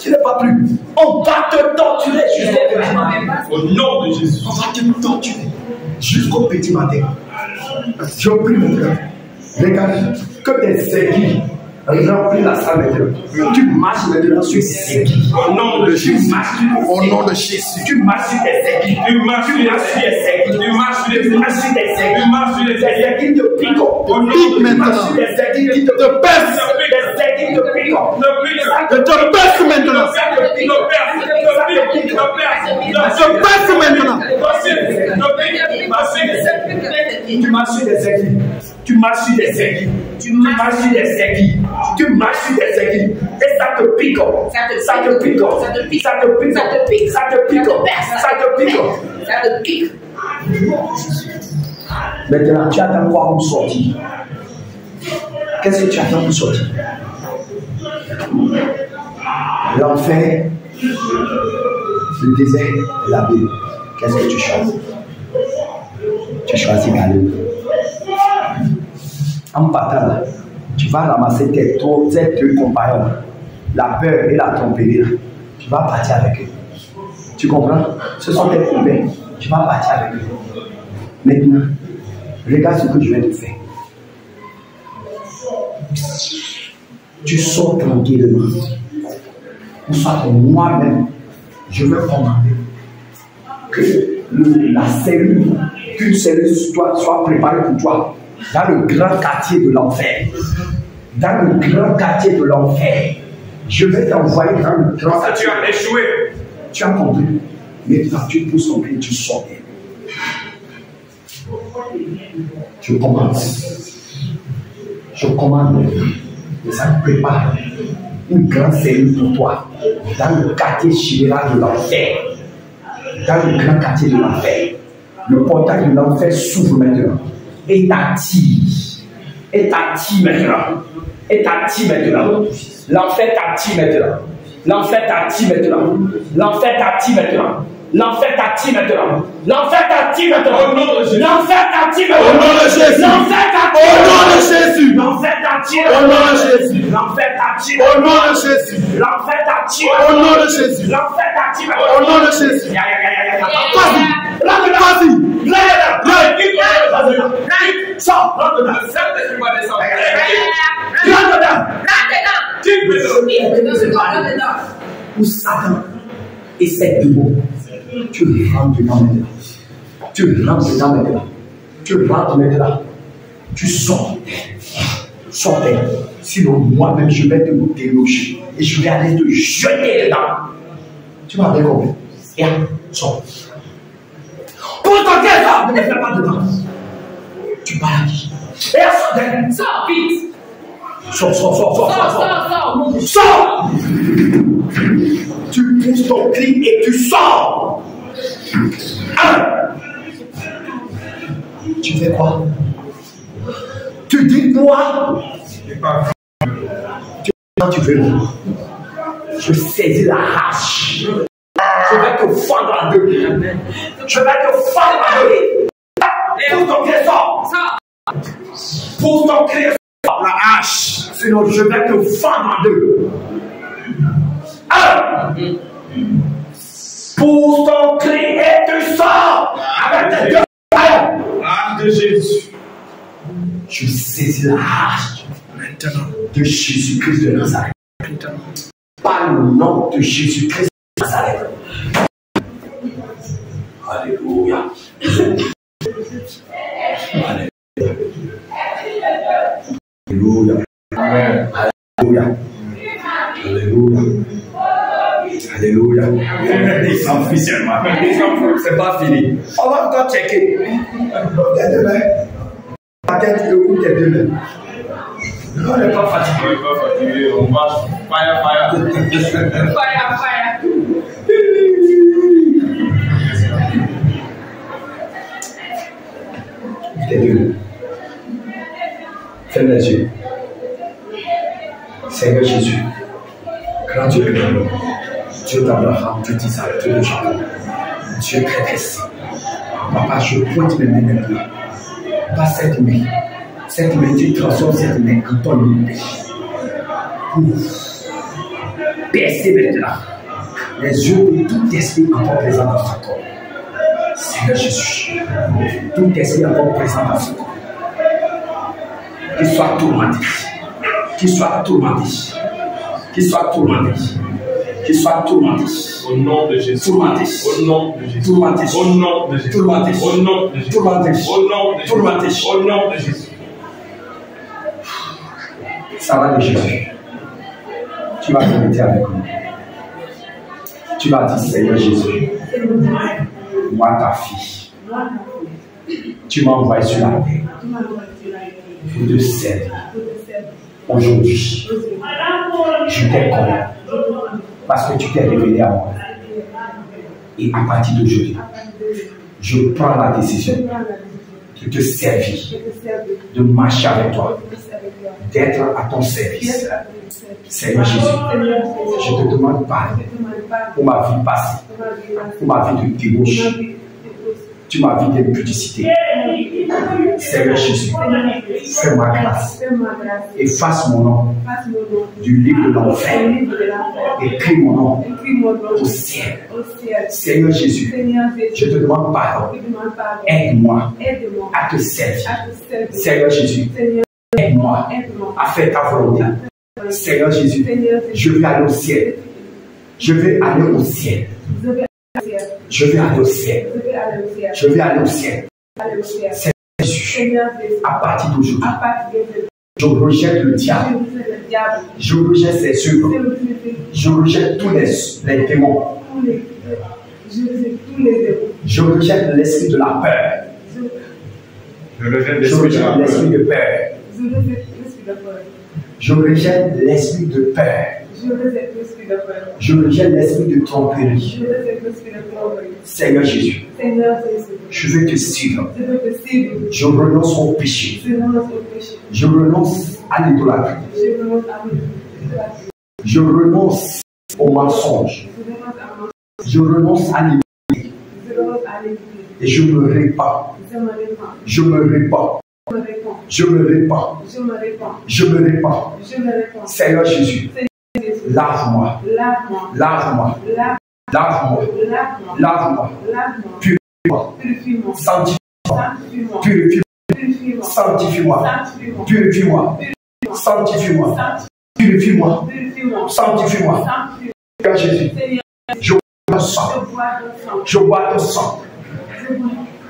Tu ne vas plus. On va te torturer jusqu'au pas. Au nom de Jésus. On va te torturer. jusqu'au petit matin. Je prie maintenant. Regarde, que des aiguilles remplissent la salle maintenant. Tu marches maintenant sur ces aiguilles. Au nom de Tu Jésus. Au nom de. Tu marches sur aiguilles. Tu marches sur Tu marches sur aiguilles. Tu marches sur Tu marches sur aiguilles. Tu marches sur te piquent. Pique maintenant. Des aiguilles qui te aiguilles te piquent. Te maintenant. Te maintenant. Tu marches sur aiguilles. Tu marches sur des aiguilles. Tu marches sur des aiguilles. Tu marches sur des aiguilles. Et ça te pique. Ça te Ça te pique. Ça te pique. Ça te pique. Ça te pique. Ça te pique. Ça te pique. Ça te pique. Maintenant, tu attends quoi pour sortir? Qu'est-ce que tu attends pour sortir? L'enfer, le désert la. Qu'est-ce que tu choisis? Tu choisis Galilée. En partant là, tu vas ramasser tes, tes deux compagnons, la peur et la tromperie. Tu vas partir avec eux. Tu comprends? Ce sont tes problèmes. Tu vas partir avec eux. Maintenant, regarde ce que je vais te faire. Tu sors tranquillement. Ou soit moi-même, je vais commander que la cellule, qu'une cellule soit préparée pour toi dans le grand quartier de l'enfer. Dans le grand quartier de l'enfer. Je vais t'envoyer dans le grand Tu quartier. as échoué. Tu as compris. Maintenant, tu pousses ton pied, tu sors. Je commence. Je commande. Et ça prépare une grande cellule pour toi. Dans le quartier général de l'enfer. Dans le grand quartier de l'enfer. Le portail de l'enfer s'ouvre maintenant. Et t'attire maintenant. Et t'attire maintenant. L'enfer t'attire maintenant. L'enfer t'attire maintenant. L'enfer t'attire maintenant. L'enfer t'attire maintenant. L'enfer t'attire maintenant. Au nom de Jésus. L'enfer t'attire Au maintenant. nom de Jésus. L'enfer Au nom de Jésus. L'enfer t'attire. Au nom de Jésus. L'enfer t'attire. Au nom de Jésus. L'enfer t'attire. Au nom de Jésus. L'enfer t'attire. Au nom de Jésus. Vas-y. Vas-y. Rentre dedans. Où Satan essaie de mots. Tu rentres maintenant. Tu rentres dedans maintenant. Tu rentres maintenant. Tu sors. D'elle. Sinon, moi-même, je vais te déloger. Et je vais aller te jeter dedans. Tu m'as bien. Et sors. Ton. Ne fais pas dedans. Tu parles à qui? Et sors d'elle. Sors vite. Sors, sors, sors, sors, Sors, sors, sors. sors, Tu pousses ton cri et tu sors Un Tu fais quoi? Tu dis quoi Tu, tu veux Je saisis la hache. Je vais te fendre en deux. Je vais te fendre en deux. Pousse ton Sors. Pousse ton sors la hache. Sinon, je vais te fendre en deux. Un Pousse ton cri et tu sors avec tes deux mains. Âme de Jésus. Je saisis la hache de Jésus-Christ de Nazareth. Par le nom de Jésus-Christ Alléluia. Alléluia. Alléluia. Alléluia. Alléluia. Officiellement. C'est pas fini. On va encore checker. Tes deux mains. Ta tête et où tes deux mains. On n'est pas fatigué. On est pas fatigué, on marche. Fire, fire. Fire, fire. Tes. Ferme les yeux. Seigneur Jésus, grand Dieu de l'amour, Dieu d'Abraham, Dieu d'Isaac, Dieu de Jacob, Dieu très merci. Papa, je pointe mes mains maintenant. Pas cette main. Cette main, tu transformes cette main en ton nom. Pour percer maintenant les yeux de tout esprit encore présent dans ton corps. Seigneur Jésus, tout esprit encore présent dans ce corps, qu'il soit tourmenté, qu'il soit tourmenté, qu'il soit tourmenté, qu'il soit tourmenté, Au nom de Jésus. tourmenté, Au nom de Jésus. tourmenté, Au nom de Jésus. tourmenté, Au nom de Jésus. tourmenté, Au nom de Jésus. tourmenté. Au nom de Jésus. Ça va de Jésus. Tu vas te mettre avec nous. Tu vas dire, Seigneur Jésus, moi ta fille, tu envoyé sur la terre pour te servir. Aujourd'hui, je t'ai connu parce que tu t'es révélé à moi. Et à partir d'aujourd'hui, je prends la décision de te servir, de marcher avec toi, d'être à ton service. Seigneur Jésus, je te demande pardon pour ma vie passée, pour ma vie de débauche, pour ma vie d'impudicité. Seigneur Jésus, fais-moi grâce. Efface mon nom du livre de l'enfer. Écris mon nom au ciel. Seigneur Jésus, je te demande pardon. Aide-moi à te servir. Seigneur Jésus, aide-moi à faire ta volonté. Seigneur Jésus, je vais aller au ciel. Je vais aller au ciel. Je vais aller au ciel. Je vais aller au ciel. Seigneur Jésus, à partir d'aujourd'hui, je rejette le diable. Je rejette ses œuvres. Je rejette tous les, les démons. Je rejette l'esprit de la peur. Je rejette Je l'esprit de peur. Je rejette l'esprit de peur. Je rejette l'esprit de tromperie. Seigneur Jésus, je veux te suivre. je renonce au péché. Je renonce à l'idolâtrie. Je renonce au mensonge. Je renonce à l'idolâtrie. Et je me répands. Je me répands. Je me répands. Je me répands. Je me répands. Seigneur Jésus, lave-moi. lave-moi. Lave-moi. Lave- Lave-moi. Lave-moi. Lave-moi. Lave-moi. Purifie-moi. Sanctifie-moi. Purifie-moi. Sanctifie-moi. Purifie-moi. Sanctifie-moi. Purifie-moi. Sanctifie-moi. Seigneur Jésus, je bois ton sang. je bois ton sang.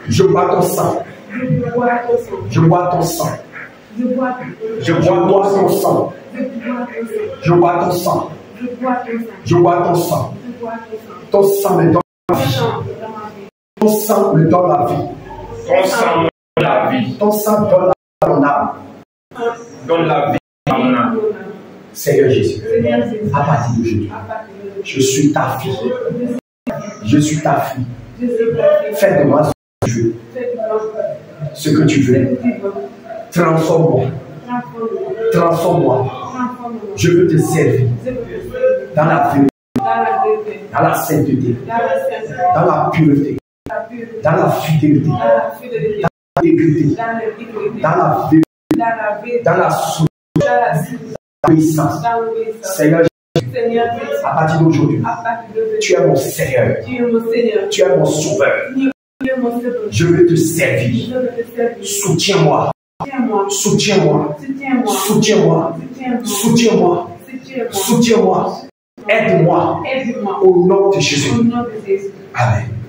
Je bois ton sang. Je bois- ton sang. je bois ton sang. Je bois ton sang. Je bois ton sang. Je bois ton sang. Je bois ton sang. Je bois ton sang. Je bois ton sang. Je bois ton sang. Ton sang me donne la vie. Ton sang me donne la vie. Ton sang donne la vie. Ton sang donne la vie à mon âme. Donne la vie à mon âme. Seigneur Jésus, à partir d'aujourd'hui, je suis ta fille. Je suis ta fille. Fais de moi ce que tu veux. Ce que tu veux. Transforme-moi. Transforme-moi. Je veux te servir dans la vérité, dans la sainteté, dans la pureté, dans la fidélité, dans la vérité, dans la vérité, dans la soumission, dans l'obéissance. Seigneur, à partir d'aujourd'hui, tu es mon Seigneur, tu es mon Sauveur. Je veux te servir. Soutiens-moi, Soutiens-moi, soutiens-moi, soutiens-moi, soutiens-moi. Aide-moi aide-moi au nom de Jésus. Amen.